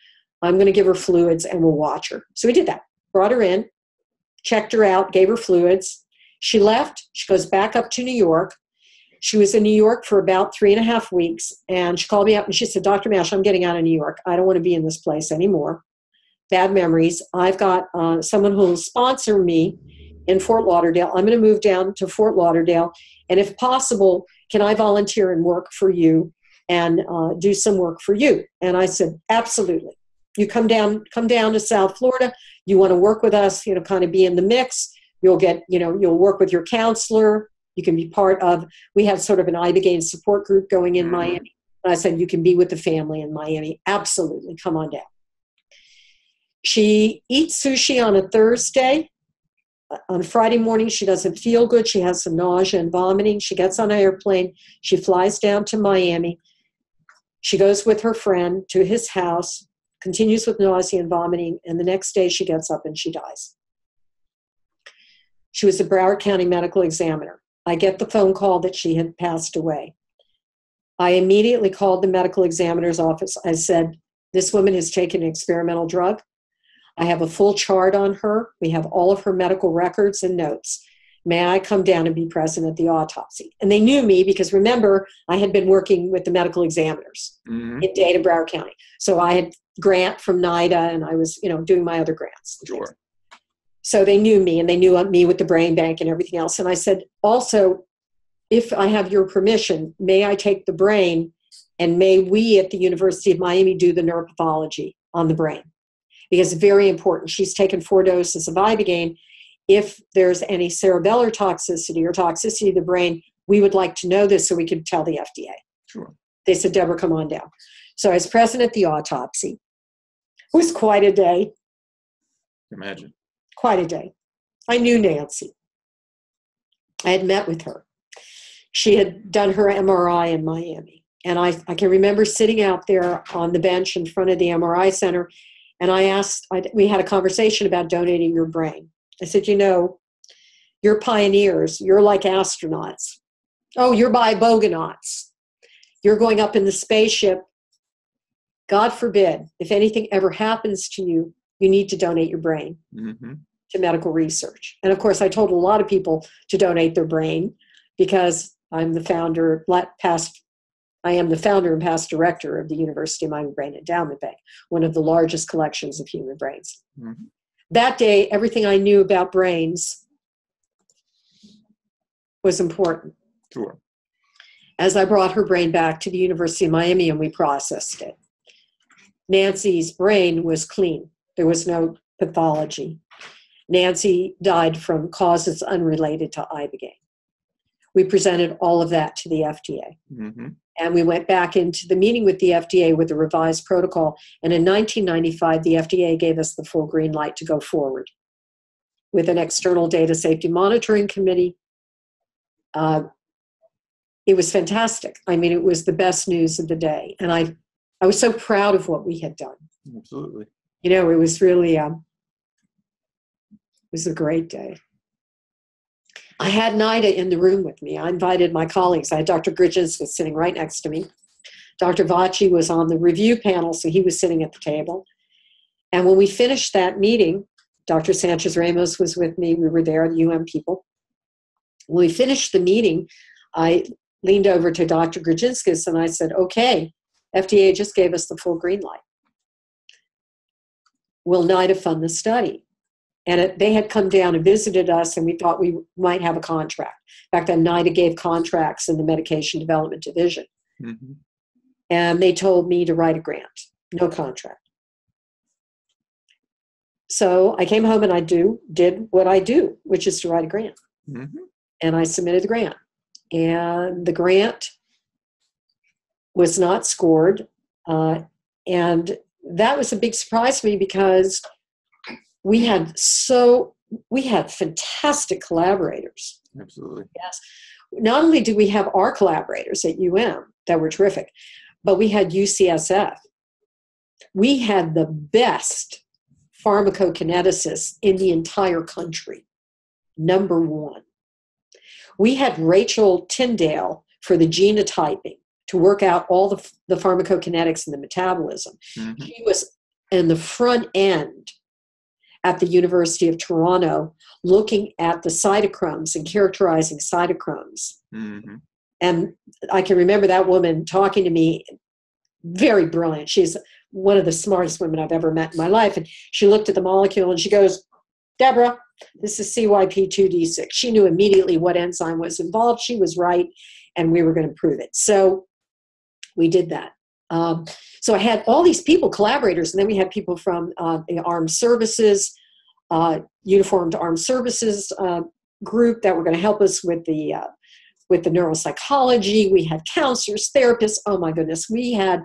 I'm going to give her fluids and we'll watch her. So we did that. Brought her in, checked her out, gave her fluids. She left. She goes back up to New York. She was in New York for about three and a half weeks, and she called me up and she said, Dr. Mash, I'm getting out of New York. I don't want to be in this place anymore. Bad memories. I've got uh, someone who will sponsor me in Fort Lauderdale. I'm going to move down to Fort Lauderdale, and if possible, can I volunteer and work for you and uh, do some work for you? And I said, absolutely. You come down, come down to South Florida. You want to work with us, you know, kind of be in the mix. You'll get, you know, you'll work with your counselor. You can be part of. We have sort of an Ibogaine support group going in mm-hmm. Miami. And I said, you can be with the family in Miami. Absolutely, come on down. She eats sushi on a Thursday on Friday morning, she doesn't feel good. She has some nausea and vomiting. She gets on an airplane. She flies down to Miami. She goes with her friend to his house, continues with nausea and vomiting, and the next day she gets up and she dies. She was a Broward County medical examiner. I get the phone call that she had passed away. I immediately called the medical examiner's office. I said, This woman has taken an experimental drug. I have a full chart on her. We have all of her medical records and notes. May I come down and be present at the autopsy? And they knew me because remember, I had been working with the medical examiners mm-hmm. in Dana Broward County. So I had grant from NIDA and I was, you know, doing my other grants. Sure. So they knew me and they knew me with the brain bank and everything else. And I said, also, if I have your permission, may I take the brain and may we at the University of Miami do the neuropathology on the brain? Because very important. She's taken four doses of Ibogaine. If there's any cerebellar toxicity or toxicity of the brain, we would like to know this so we could tell the FDA. Sure. They said, Deborah, come on down. So I was present at the autopsy. It was quite a day. Imagine. Quite a day. I knew Nancy. I had met with her. She had done her MRI in Miami. And I, I can remember sitting out there on the bench in front of the MRI center and I asked, I, we had a conversation about donating your brain. I said, you know, you're pioneers, you're like astronauts. Oh, you're ibogonauts. You're going up in the spaceship. God forbid, if anything ever happens to you, you need to donate your brain mm-hmm. to medical research. And of course, I told a lot of people to donate their brain because I'm the founder, of past I am the founder and past director of the University of Miami Brain Endowment Bank, one of the largest collections of human brains. Mm-hmm. That day, everything I knew about brains was important. Sure. As I brought her brain back to the University of Miami and we processed it, Nancy's brain was clean. There was no pathology. Nancy died from causes unrelated to Ibogaine. We presented all of that to the FDA. Mm-hmm. And we went back into the meeting with the FDA with a revised protocol. And in 1995, the FDA gave us the full green light to go forward with an external data safety monitoring committee. Uh, it was fantastic. I mean, it was the best news of the day. And I, I was so proud of what we had done. Absolutely. You know, it was really, um, it was a great day. I had NIDA in the room with me. I invited my colleagues. I had Dr. Grudzinskas sitting right next to me. Dr. Vocci was on the review panel, so he was sitting at the table. And when we finished that meeting, Dr. Sanchez Ramos was with me. We were there, the UM people. When we finished the meeting, I leaned over to Dr. Grudzinskas and I said, okay, FDA just gave us the full green light. Will NIDA fund the study? And it, they had come down and visited us and we thought we might have a contract. Back then nida gave contracts in the medication development division. Mm-hmm. and they told me to write a grant no contract. So i came home and i do did what i do which is to write a grant. Mm-hmm. and i submitted the grant. And the grant was not scored uh, and that was a big surprise to me because we had so we had fantastic collaborators. Absolutely. Yes. Not only did we have our collaborators at UM that were terrific, but we had UCSF. We had the best pharmacokineticists in the entire country. Number one. We had Rachel Tyndale for the genotyping to work out all the, the pharmacokinetics and the metabolism. Mm-hmm. She was in the front end at the University of Toronto looking at the cytochromes and characterizing cytochromes. Mm-hmm. And I can remember that woman talking to me, very brilliant. She's one of the smartest women I've ever met in my life. And she looked at the molecule and she goes, Deborah, this is CYP2D6. She knew immediately what enzyme was involved. She was right, and we were going to prove it. So we did that. Um, so I had all these people, collaborators, and then we had people from uh, the armed services, uh, uniformed armed services uh, group that were going to help us with the uh, with the neuropsychology. We had counselors, therapists. Oh my goodness, we had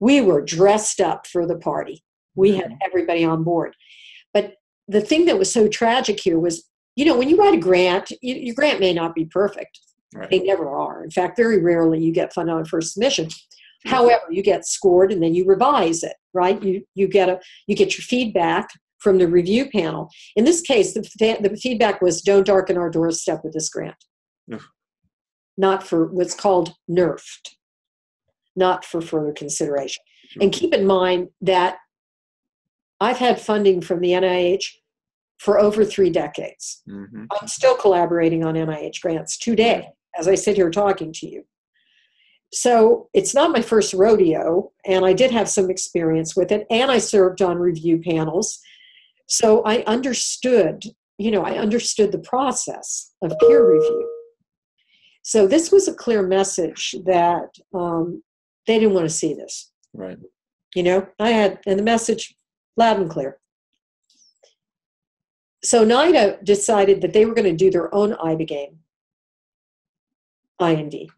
we were dressed up for the party. We had everybody on board. But the thing that was so tragic here was, you know, when you write a grant, you, your grant may not be perfect. Right. They never are. In fact, very rarely you get funded on first submission. However, you get scored and then you revise it, right? You you get a you get your feedback from the review panel. In this case, the, the feedback was don't darken our doorstep with this grant. No. Not for what's called nerfed, not for further consideration. And keep in mind that I've had funding from the NIH for over three decades. Mm-hmm. I'm still collaborating on NIH grants today as I sit here talking to you. So it's not my first rodeo, and I did have some experience with it, and I served on review panels. So I understood, you know, I understood the process of peer review. So this was a clear message that um, they didn't want to see this. Right. You know, I had, and the message loud and clear. So NIDA decided that they were going to do their own ibogaine IND.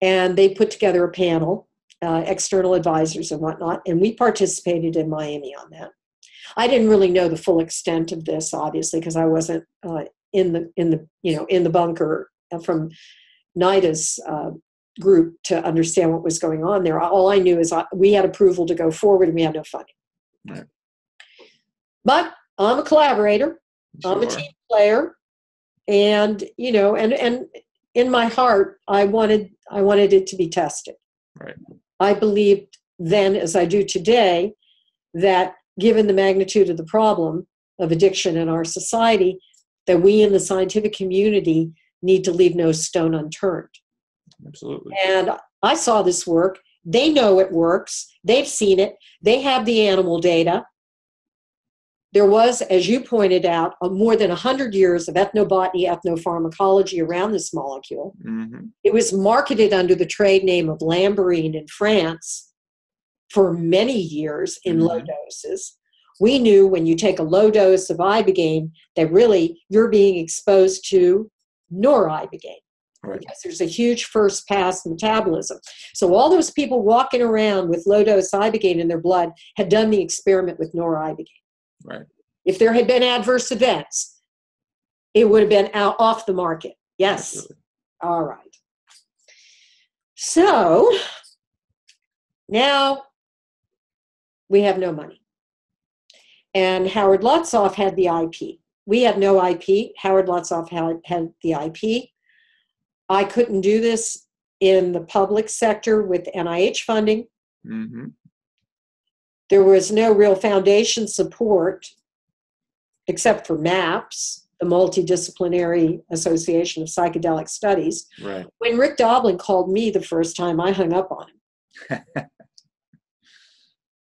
And they put together a panel, uh, external advisors and whatnot, and we participated in Miami on that. I didn't really know the full extent of this, obviously, because I wasn't uh, in the in the you know in the bunker from NIDA's uh, group to understand what was going on there. All I knew is I, we had approval to go forward, and we had no funding. Right. But I'm a collaborator. Sure. I'm a team player, and you know, and and in my heart, I wanted I wanted it to be tested. Right. I believed then, as I do today, that given the magnitude of the problem of addiction in our society, that we in the scientific community need to leave no stone unturned. Absolutely. And I saw this work. They know it works. They've seen it. They have the animal data there was, as you pointed out, more than 100 years of ethnobotany, ethnopharmacology around this molecule. Mm-hmm. It was marketed under the trade name of Lambarène in France for many years in mm-hmm. low doses. We knew when you take a low dose of ibogaine that really you're being exposed to noribogaine. Right. Because there's a huge first pass metabolism. So all those people walking around with low dose ibogaine in their blood had done the experiment with noribogaine. Right. If there had been adverse events, it would have been out off the market. Yes. Absolutely. All right. So now we have no money. And Howard Lotsof had the IP. We had no IP. Howard Lotsof had, had the IP. I couldn't do this in the public sector with NIH funding. Mm-hmm. There was no real foundation support except for MAPS, the Multidisciplinary Association of Psychedelic Studies. Right. When Rick Doblin called me the first time, I hung up on him.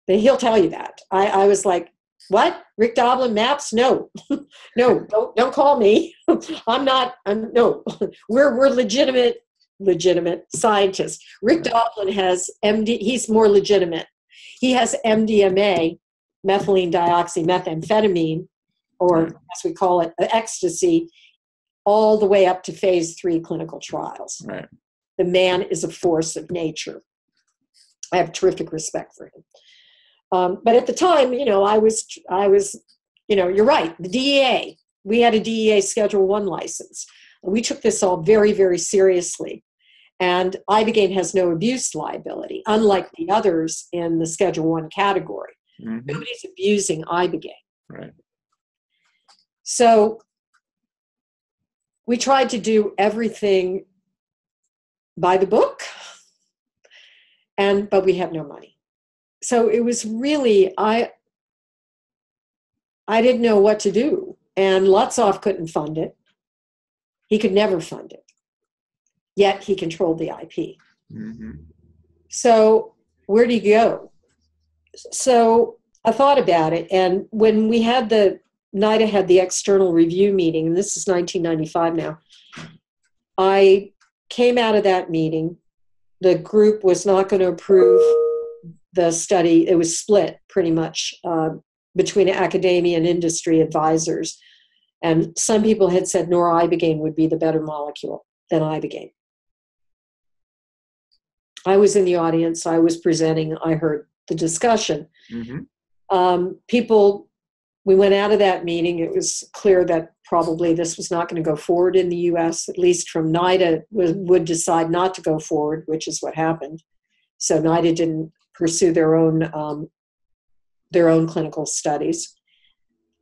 He'll tell you that. I, I was like, what? Rick Doblin MAPS? No, no, don't don't call me. I'm not. I'm no. We're we're legitimate legitimate scientists. Rick Doblin has MD. He's more legitimate. He has MDMA, methylene dioxymethamphetamine, or as we call it, ecstasy, all the way up to phase three clinical trials. Right. The man is a force of nature. I have terrific respect for him. Um, but at the time, you know, I was, I was, you know, you're right. The DEA, we had a DEA Schedule One license. We took this all very, very seriously. And Ibogaine has no abuse liability, unlike the others in the Schedule One category. Mm-hmm. Nobody's abusing Ibogaine. Right. So we tried to do everything by the book, and but we had no money. So it was really I I didn't know what to do, and Lotsof couldn't fund it. He could never fund it. Yet he controlled the IP. Mm-hmm. So, where do you go? So, I thought about it, and when we had the NIDA had the external review meeting, and this is 1995 now, I came out of that meeting. The group was not going to approve the study. It was split pretty much uh, between academia and industry advisors. And some people had said noribogaine would be the better molecule than ibogaine. I was in the audience, I was presenting, I heard the discussion. Mm-hmm. Um, people, we went out of that meeting, it was clear that probably this was not going to go forward in the US, at least from NIDA would, decide not to go forward, which is what happened. So NIDA didn't pursue their own um, their own clinical studies.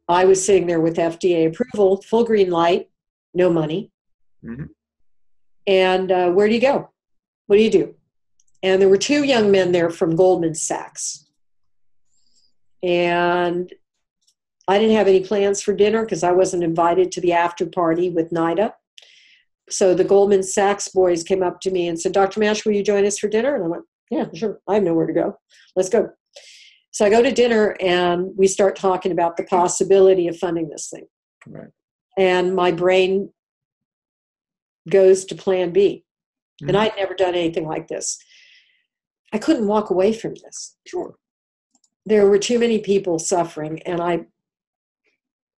I was sitting there with FDA approval, full green light, no money. Mhm. And uh, where do you go? What do you do? And there were two young men there from Goldman Sachs. And I didn't have any plans for dinner because I wasn't invited to the after party with NIDA. So the Goldman Sachs boys came up to me and said, Dr. Mash, will you join us for dinner? And I went, Yeah, sure. I have nowhere to go. Let's go. So I go to dinner and we start talking about the possibility of funding this thing. Right. And my brain goes to plan B. And Mhm. I'd never done anything like this. I couldn't walk away from this. Sure. There were too many people suffering, and I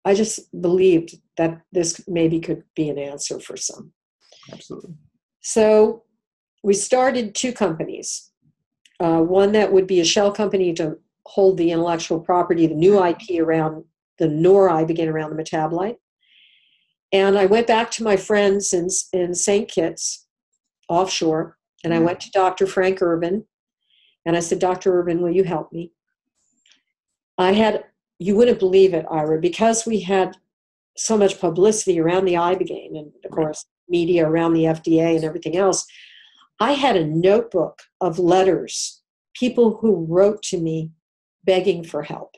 I just believed that this maybe could be an answer for some. Absolutely. So we started two companies. Uh, one that would be a shell company to hold the intellectual property, the new IP around the noribogaine around the metabolite. And I went back to my friends in, in St. Kitts, offshore, and I Mhm. went to Dr. Frank Ervin. And I said, Dr. Ervin, will you help me? I had, you wouldn't believe it, Ira, because we had so much publicity around the ibogaine and, of course, media around the FDA and everything else. I had a notebook of letters, people who wrote to me begging for help.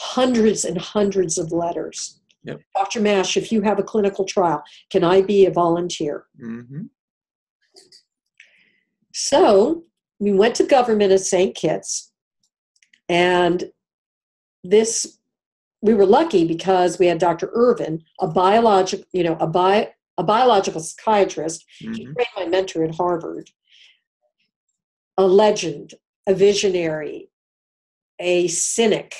Hundreds and hundreds of letters. Yep. Dr. Mash, if you have a clinical trial, can I be a volunteer? Mm-hmm. So we went to government of St. Kitts, and this we were lucky because we had Dr. Ervin, a biologic, you know, a bi a biological psychiatrist. He Mm-hmm. trained my mentor at Harvard. A legend, a visionary, a cynic.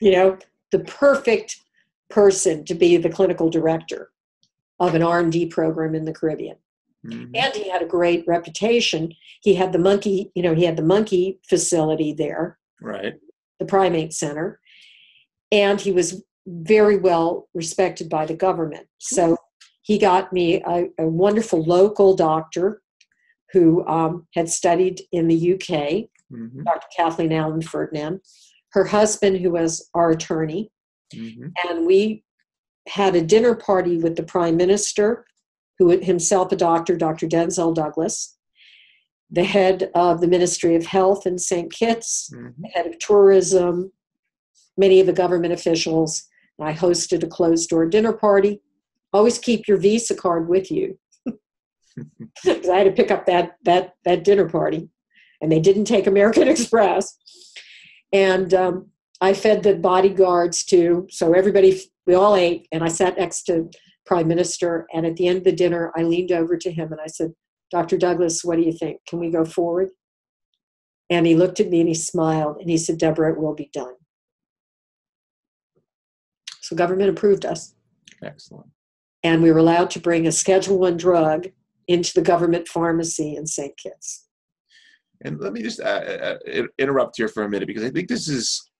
You know, the perfect person to be the clinical director of an R&D program in the Caribbean Mm-hmm. and he had a great reputation. He had the monkey, you know, he had the monkey facility there, Right. the primate center, and he was very well respected by the government. So he got me a, a wonderful local doctor who um, had studied in the UK, Mm-hmm. Dr. Kathleen Allen Ferdinand, her husband, who was our attorney, Mm-hmm. and we had a dinner party with the prime minister who himself a doctor dr Denzil Douglas the head of the ministry of health in st kitts Mm-hmm. the head of tourism many of the government officials. I hosted a closed door dinner party. Always keep your visa card with you. I had to pick up that that that dinner party and they didn't take american express. And um, i fed the bodyguards too so everybody we all ate and i sat next to prime minister and at the end of the dinner i leaned over to him and i said dr douglas what do you think? Can we go forward? And he looked at me and he smiled and he said deborah it will be done. So government approved us. Excellent. and we were allowed to bring a schedule one drug into the government pharmacy in st kitts. And let me just uh, uh, interrupt here for a minute because I think this is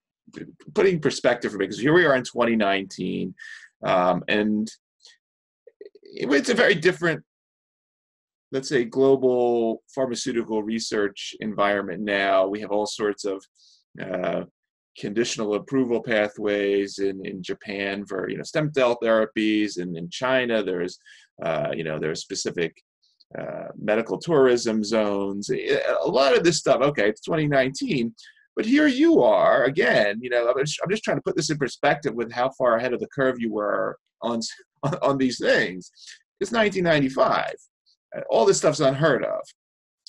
putting perspective for me because here we are in 2019, um, and it's a very different, let's say, global pharmaceutical research environment now. We have all sorts of uh, conditional approval pathways in, in Japan for you know stem cell therapies, and in China there's uh, you know there's specific uh, medical tourism zones, a lot of this stuff. Okay, it's 2019, but here you are again. You know, I'm just, I'm just trying to put this in perspective with how far ahead of the curve you were on on these things. it's 1995. Uh, all this stuff's unheard of.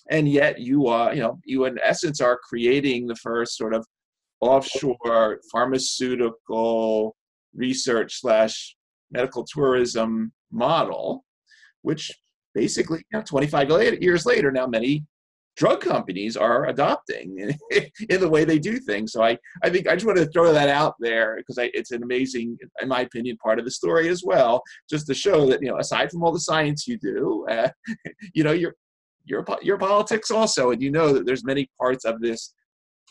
And yet you are, you know, you in essence are creating the first sort of offshore pharmaceutical research slash medical tourism model, which basically, you know, 25 years later, now many drug companies are adopting in the way they do things. So I, I think I just want to throw that out there because it's an amazing, in my opinion, part of the story as well, just to show that, you know, aside from all the science you do, uh, you know, you're, you're, you're politics also, and you know that there's many parts of this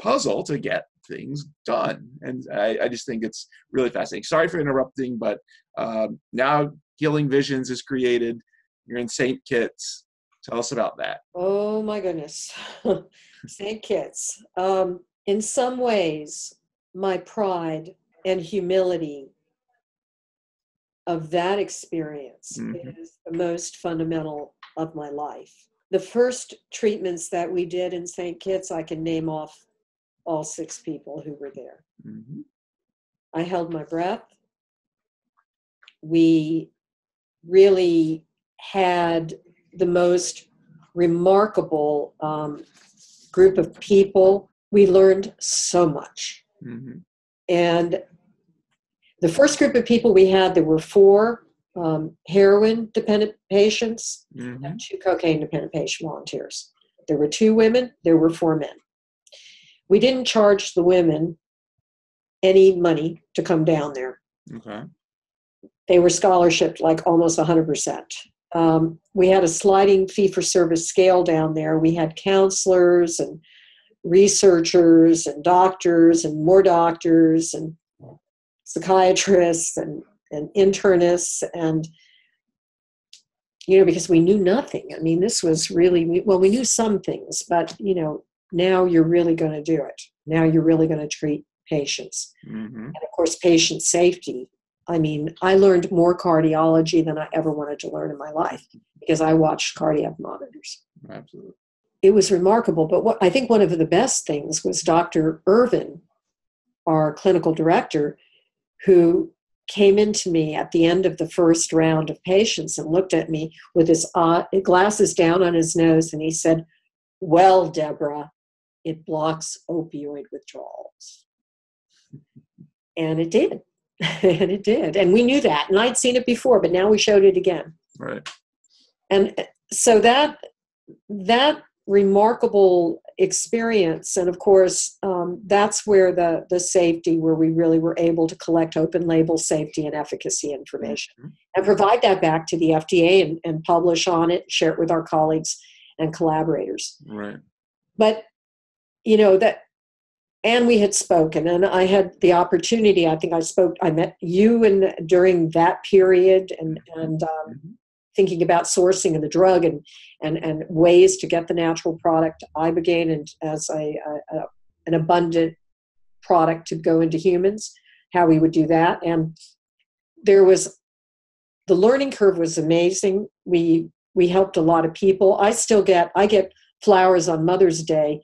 puzzle to get things done. And I, I just think it's really fascinating. Sorry for interrupting, but um, now Healing Visions is created. You're in St. Kitts. Tell us about that. Oh my goodness. St. Kitts. Um, in some ways, my pride and humility of that experience mm-hmm. is the most fundamental of my life. The first treatments that we did in St. Kitts, I can name off all six people who were there. Mm-hmm. I held my breath. We really had the most remarkable um, group of people. We learned so much. Mm-hmm. And the first group of people we had, there were four um, heroin dependent patients mm-hmm. and two cocaine dependent patient volunteers. There were two women, there were four men. We didn't charge the women any money to come down there. Okay. They were scholarship like almost 100%. Um, we had a sliding fee for service scale down there. We had counselors and researchers and doctors and more doctors and psychiatrists and, and internists and you know because we knew nothing i mean this was really well we knew some things but you know now you're really going to do it. Now you're really going to treat patients. Mm-hmm. And of course, patient safety. I mean, I learned more cardiology than I ever wanted to learn in my life because I watched cardiac monitors. Absolutely. It was remarkable. But what I think one of the best things was Dr. Ervin, our clinical director, who came into me at the end of the first round of patients and looked at me with his glasses down on his nose and he said, Well, Deborah, it blocks opioid withdrawals. and it did. and it did. And we knew that. And I'd seen it before, but now we showed it again. Right. And uh, so that that remarkable experience and of course um, that's where the the safety where we really were able to collect open label safety and efficacy information mm-hmm. and provide that back to the fda and, and publish on it share it with our colleagues and collaborators right but you know that and we had spoken and i had the opportunity i think i spoke i met you and during that period and and um, mm-hmm. thinking about sourcing of the drug and and and ways to get the natural product ibogaine and as a, a, a an abundant product to go into humans how we would do that and there was the learning curve was amazing. We we helped a lot of people. I still get i get flowers on mother's day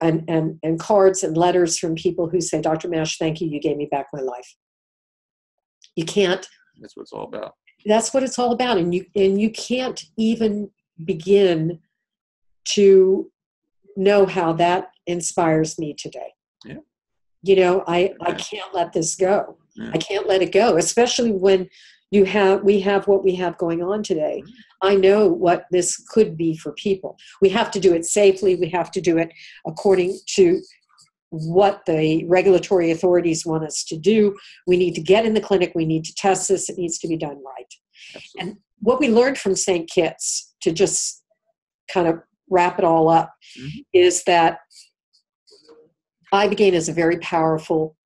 and, and, and cards and letters from people who say, Dr. Mash, thank you, you gave me back my life. You can't. That's what it's all about. That's what it's all about. And you and you can't even begin to know how that inspires me today. Yeah. You know, I, I can't let this go. Yeah. I can't let it go, especially when you have we have what we have going on today. I know what this could be for people. We have to do it safely. We have to do it according to what the regulatory authorities want us to do. We need to get in the clinic. We need to test this. It needs to be done right. Absolutely. and what we learned from st kitts to just kind of wrap it all up mm-hmm. is that ibogaine is a very powerful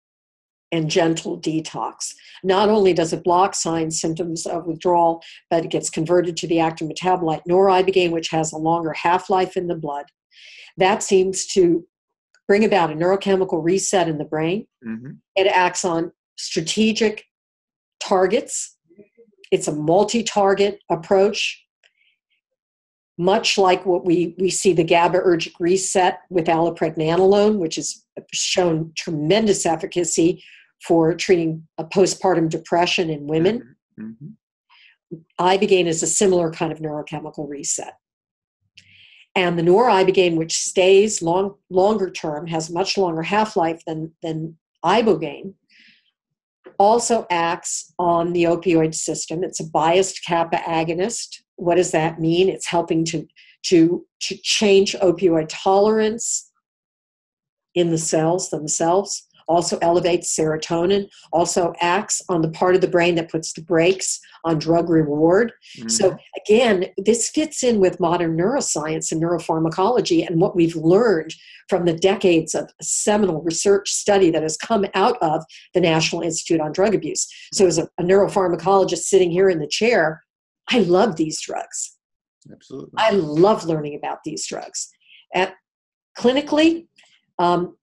and gentle detox. Not only does it block signs, symptoms of withdrawal, but it gets converted to the active metabolite noribogaine, which has a longer half life in the blood. That seems to bring about a neurochemical reset in the brain. Mm-hmm. It acts on strategic targets. It's a multi target approach much like what we, we see the GABAergic reset with allopregnanolone, which has shown tremendous efficacy for treating a postpartum depression in women. Mm-hmm. ibogaine is a similar kind of neurochemical reset. And the noribogaine, which stays long longer term, has much longer half life than than ibogaine, also acts on the opioid system. It's a biased kappa agonist. What does that mean? It's helping to to to change opioid tolerance in the cells themselves also elevates serotonin, also acts on the part of the brain that puts the brakes on drug reward. Mm-hmm. So, again, this fits in with modern neuroscience and neuropharmacology and what we've learned from the decades of seminal research study that has come out of the National Institute on Drug Abuse. So, as a, a neuropharmacologist sitting here in the chair, I love these drugs. Absolutely. I love learning about these drugs. At clinically, um,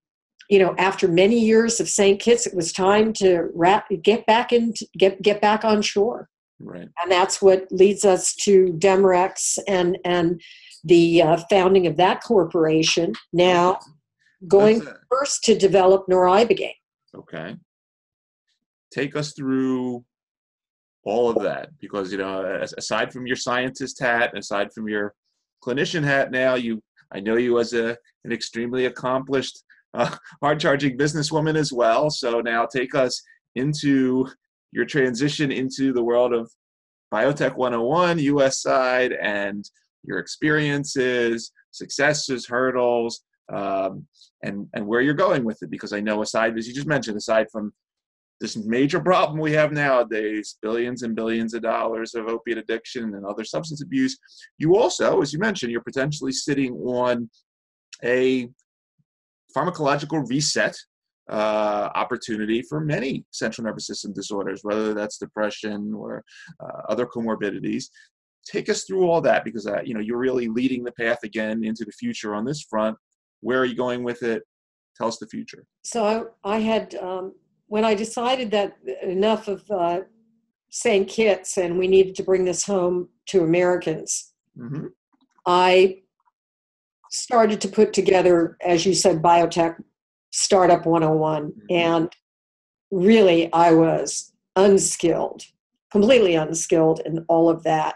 you know, after many years of St. Kitts, it was time to wrap, get back in, get get back on shore. Right. And that's what leads us to DemeRx and and the uh, founding of that corporation. Now, going first to develop noribogaine. Okay. Take us through all of that because you know, aside from your scientist hat, aside from your clinician hat, now you I know you as a an extremely accomplished uh, hard charging businesswoman as well. So now take us into your transition into the world of Biotech 101, US side, and your experiences, successes, hurdles, um, and, and where you're going with it. Because I know, aside, as you just mentioned, aside from this major problem we have nowadays billions and billions of dollars of opiate addiction and other substance abuse you also as you mentioned you're potentially sitting on a pharmacological reset uh, opportunity for many central nervous system disorders, whether that's depression or uh, other comorbidities. Take us through all that because uh, you know you're really leading the path again into the future on this front. Where are you going with it? Tell us the future. So I, I had um, when I decided that enough of uh, St. Kitts and we needed to bring this home to Americans. Mm-hmm. I started to put together, as you said, biotech startup 101. Mm-hmm. And really, I was unskilled, completely unskilled in all of that.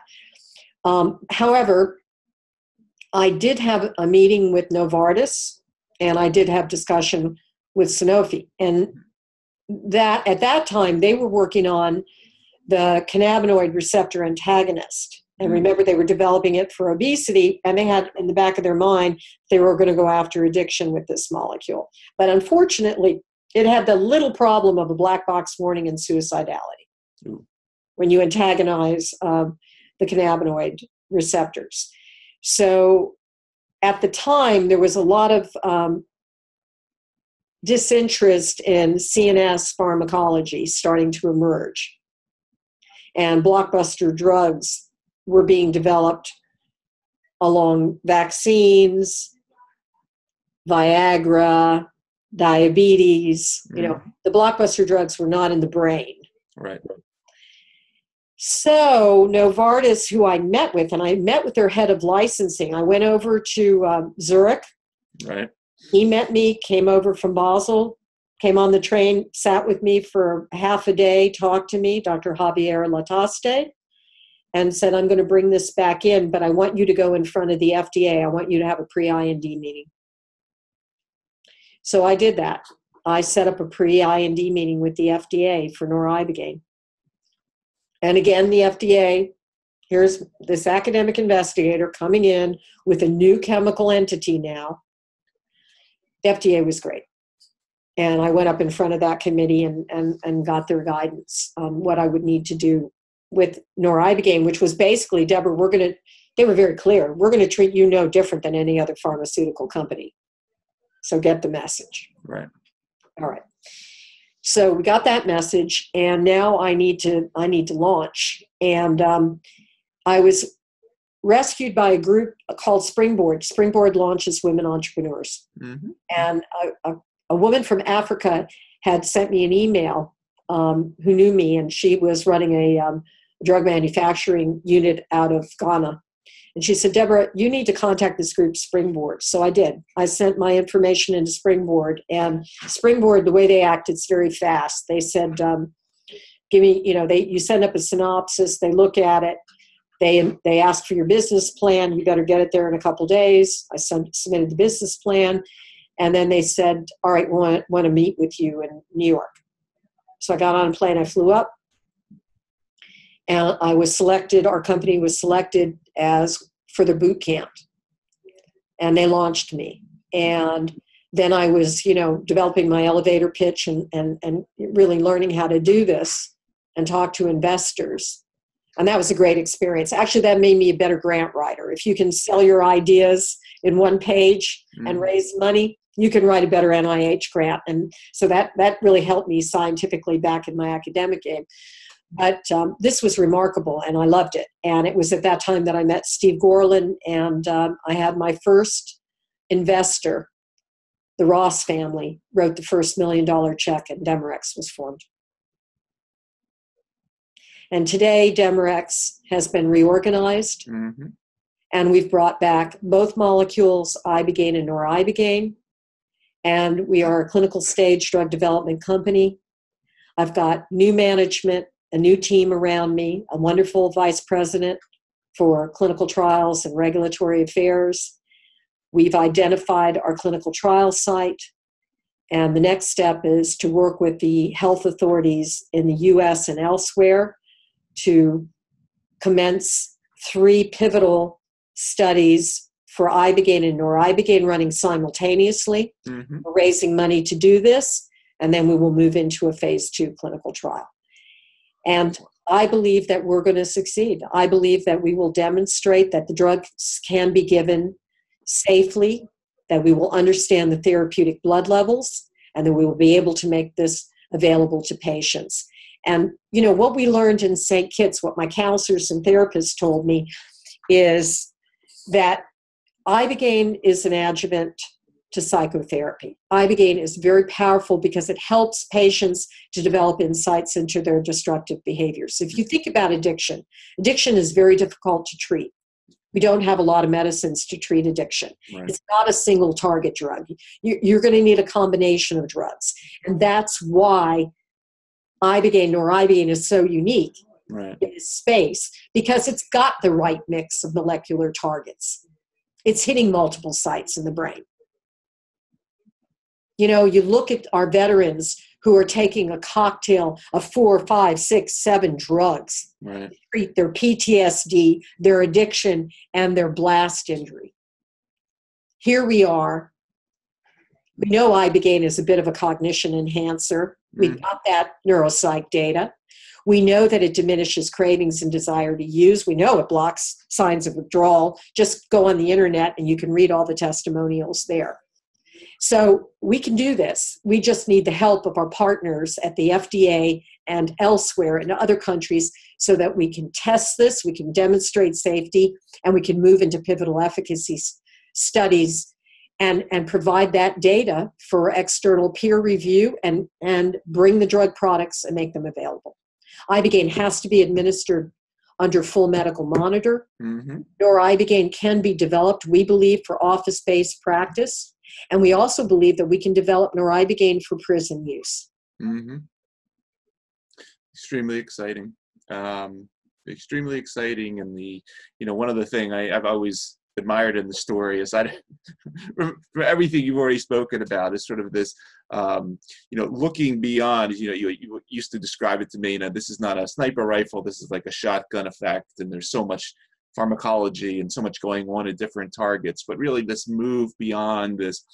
Um, however, I did have a meeting with Novartis and I did have discussion with Sanofi. And that at that time, they were working on the cannabinoid receptor antagonist. And mm. remember, they were developing it for obesity, and they had in the back of their mind they were going to go after addiction with this molecule. But unfortunately, it had the little problem of a black box warning and suicidality Ooh. when you antagonize um, the cannabinoid receptors. So at the time, there was a lot of um, disinterest in CNS pharmacology starting to emerge. And blockbuster drugs were being developed along vaccines, Viagra, diabetes. Mm. You know, mm-hmm. the blockbuster drugs were not in the brain. Right. So Novartis, who I met with, and I met with their head of licensing. I went over to um, Zurich. Right. He met me, came over from Basel, came on the train, sat with me for half a day, talked to me, Dr. Javier Lataste and said, I'm going to bring this back in, but I want you to go in front of the FDA. I want you to have a pre IND meeting. So I did that. I set up a pre IND meeting with the FDA for noribogaine. And again, the FDA, here's this academic investigator coming in with a new chemical entity now. The FDA was great. And I went up in front of that committee and, and, and got their guidance on what I would need to do with noribogaine, which was basically, Deborah, we're going to, they were very clear, we're going to treat you no different than any other pharmaceutical company. So get the message. Right. All right. So we got that message, and now I need to I need to launch. And um, I was rescued by a group called Springboard. Springboard launches women entrepreneurs, mm-hmm. and a, a, a woman from Africa had sent me an email um, who knew me, and she was running a um, drug manufacturing unit out of Ghana. And she said, Deborah, you need to contact this group, Springboard. So I did. I sent my information into Springboard. And Springboard, the way they act, it's very fast. They said, um, give me, you know, they you send up a synopsis, they look at it, they they ask for your business plan. You better get it there in a couple days. I sent, submitted the business plan, and then they said, "All right, we want, want to meet with you in New York." So I got on a plane. I flew up, and I was selected. Our company was selected as for the boot camp, and they launched me. And then I was, you know, developing my elevator pitch and and and really learning how to do this and talk to investors. And that was a great experience. Actually, that made me a better grant writer. If you can sell your ideas in one page mm. and raise money, you can write a better NIH grant. And so that that really helped me scientifically back in my academic game. But um, this was remarkable, and I loved it. And it was at that time that I met Steve Gorlin, and um, I had my first investor, the Ross family, wrote the first million dollar check, and DemeRx was formed. And today, DemeRx has been reorganized, mm-hmm. and we've brought back both molecules, ibogaine and noribogaine. And we are a clinical stage drug development company. I've got new management, a new team around me, a wonderful vice president for clinical trials and regulatory affairs. We've identified our clinical trial site. And the next step is to work with the health authorities in the US and elsewhere to commence three pivotal studies for ibogaine and noribogaine running simultaneously. Mm-hmm. We're raising money to do this, and then we will move into a phase two clinical trial. And I believe that we're going to succeed. I believe that we will demonstrate that the drugs can be given safely, that we will understand the therapeutic blood levels, and that we will be able to make this available to patients. And, you know, what we learned in St. Kitts, what my counselors and therapists told me, is that Ibogaine is an adjuvant to psychotherapy. Ibogaine is very powerful because it helps patients to develop insights into their destructive behaviors. If you think about addiction, addiction is very difficult to treat. We don't have a lot of medicines to treat addiction. Right. It's not a single target drug. You're going to need a combination of drugs. And that's why ibogaine noribogaine is so unique right. in this space because it's got the right mix of molecular targets. It's hitting multiple sites in the brain. You know, you look at our veterans who are taking a cocktail of four, five, six, seven drugs right. to treat their PTSD, their addiction, and their blast injury. Here we are. We know ibogaine is a bit of a cognition enhancer. We've mm. got that neuropsych data. We know that it diminishes cravings and desire to use. We know it blocks signs of withdrawal. Just go on the internet and you can read all the testimonials there. So we can do this. We just need the help of our partners at the FDA and elsewhere in other countries so that we can test this, we can demonstrate safety, and we can move into pivotal efficacy studies and, and provide that data for external peer review and, and bring the drug products and make them available. Ibogaine has to be administered under full medical monitor. Mm-hmm. Noribogaine can be developed, we believe, for office based practice. And we also believe that we can develop noribogaine for prison use. Mm-hmm. Extremely exciting. Um, extremely exciting. And the, you know, one of the thing I, I've always admired in the story is that from everything you've already spoken about is sort of this um, you know looking beyond you know you, you used to describe it to me you know this is not a sniper rifle this is like a shotgun effect and there's so much pharmacology and so much going on at different targets but really this move beyond this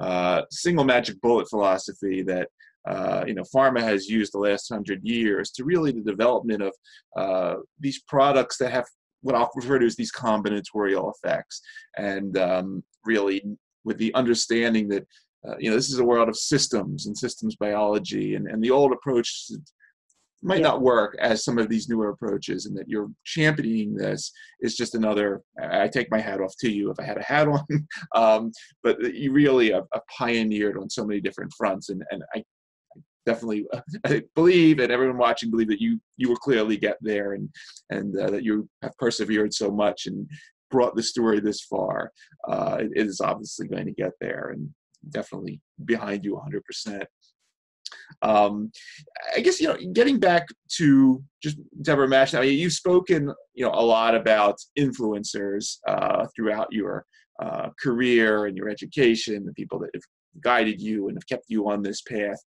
uh, single magic bullet philosophy that uh, you know, pharma has used the last hundred years to really the development of uh, these products that have what I'll refer to as these combinatorial effects, and um, really with the understanding that uh, you know this is a world of systems and systems biology, and, and the old approach might yeah. not work as some of these newer approaches, and that you're championing this is just another. I take my hat off to you if I had a hat on, um, but you really have, have pioneered on so many different fronts, and and I definitely I believe and everyone watching believe that you you will clearly get there and and uh, that you have persevered so much and brought the story this far uh, it is obviously going to get there and definitely behind you 100% Um, I guess you know, getting back to just Deborah Mash. I mean, you've spoken, you know, a lot about influencers uh, throughout your uh, career and your education, the people that have guided you and have kept you on this path.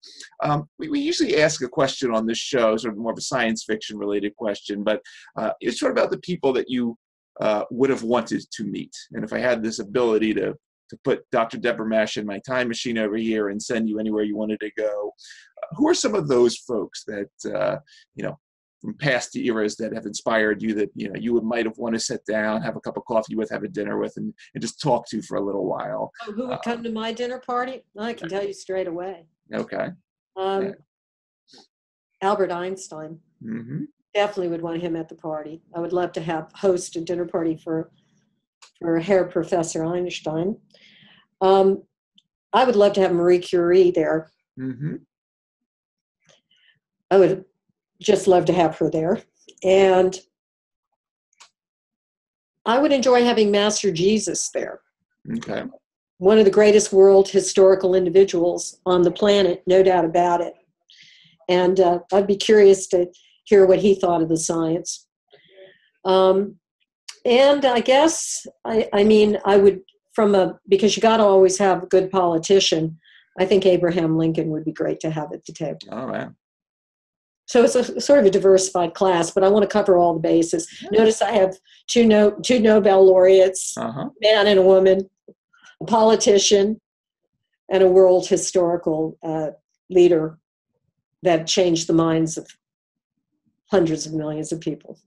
Um, we, we, usually ask a question on this show, sort of more of a science fiction related question, but uh, it's sort of about the people that you uh, would have wanted to meet. And if I had this ability to put Dr. Deborah Mash in my time machine over here and send you anywhere you wanted to go, uh, who are some of those folks that uh, you know from past eras that have inspired you that you know you would might have want to sit down, have a cup of coffee with, have a dinner with, and, and just talk to for a little while. Oh, who would come uh, to my dinner party? I can tell you straight away. Okay. Um, yeah. Albert Einstein. Mm-hmm. Definitely would want him at the party. I would love to have host a dinner party for for Herr Professor Einstein. Um, I would love to have Marie Curie there. Mm-hmm. I would just love to have her there. And I would enjoy having Master Jesus there. Okay. One of the greatest world historical individuals on the planet, no doubt about it. And uh, I'd be curious to hear what he thought of the science. Um, and I guess, I, I mean, I would, from a, because you got to always have a good politician, I think Abraham Lincoln would be great to have at the table. All right. So it's a sort of a diversified class, but I want to cover all the bases. Notice I have two no, two Nobel laureates, uh-huh. man and a woman, a politician, and a world historical uh, leader that changed the minds of hundreds of millions of people.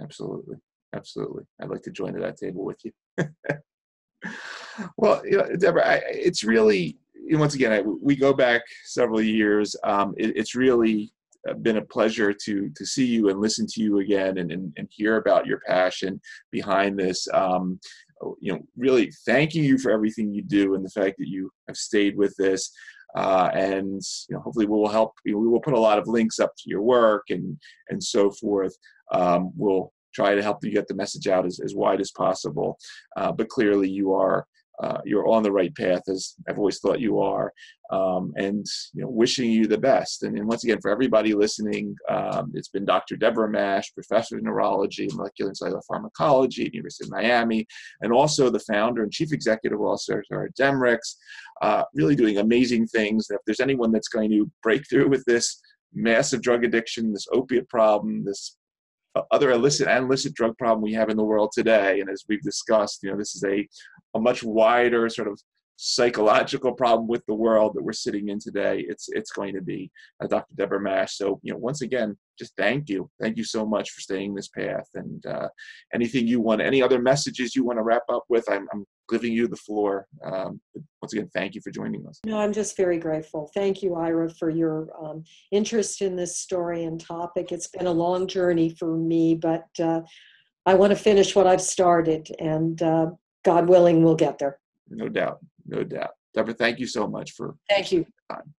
Absolutely, absolutely. I'd like to join at that table with you. well, you know, Deborah, I, it's really once again I, we go back several years. Um, it, it's really uh, been a pleasure to to see you and listen to you again and, and, and hear about your passion behind this. Um, you know, really thanking you for everything you do and the fact that you have stayed with this. Uh, and you know, hopefully, we will help. You know, we will put a lot of links up to your work and and so forth. Um, we'll try to help you get the message out as, as wide as possible. Uh, but clearly, you are uh, you're on the right path as I've always thought you are, um, and you know, wishing you the best. And, and once again, for everybody listening, um, it's been Dr. Deborah Mash, professor of neurology, molecular and cellular pharmacology at University of Miami, and also the founder and chief executive officer at DemeRx, uh, really doing amazing things. And if there's anyone that's going to break through with this massive drug addiction, this opiate problem, this other illicit and illicit drug problem we have in the world today. And as we've discussed, you know, this is a, a much wider sort of psychological problem with the world that we're sitting in today. It's it's going to be uh, Dr. Deborah Mash. So you know, once again, just thank you, thank you so much for staying this path. And uh, anything you want, any other messages you want to wrap up with, I'm, I'm giving you the floor. Um, once again, thank you for joining us. No, I'm just very grateful. Thank you, Ira, for your um, interest in this story and topic. It's been a long journey for me, but uh, I want to finish what I've started, and uh, God willing, we'll get there. No doubt, no doubt. Deborah, thank you so much for thank you. Time.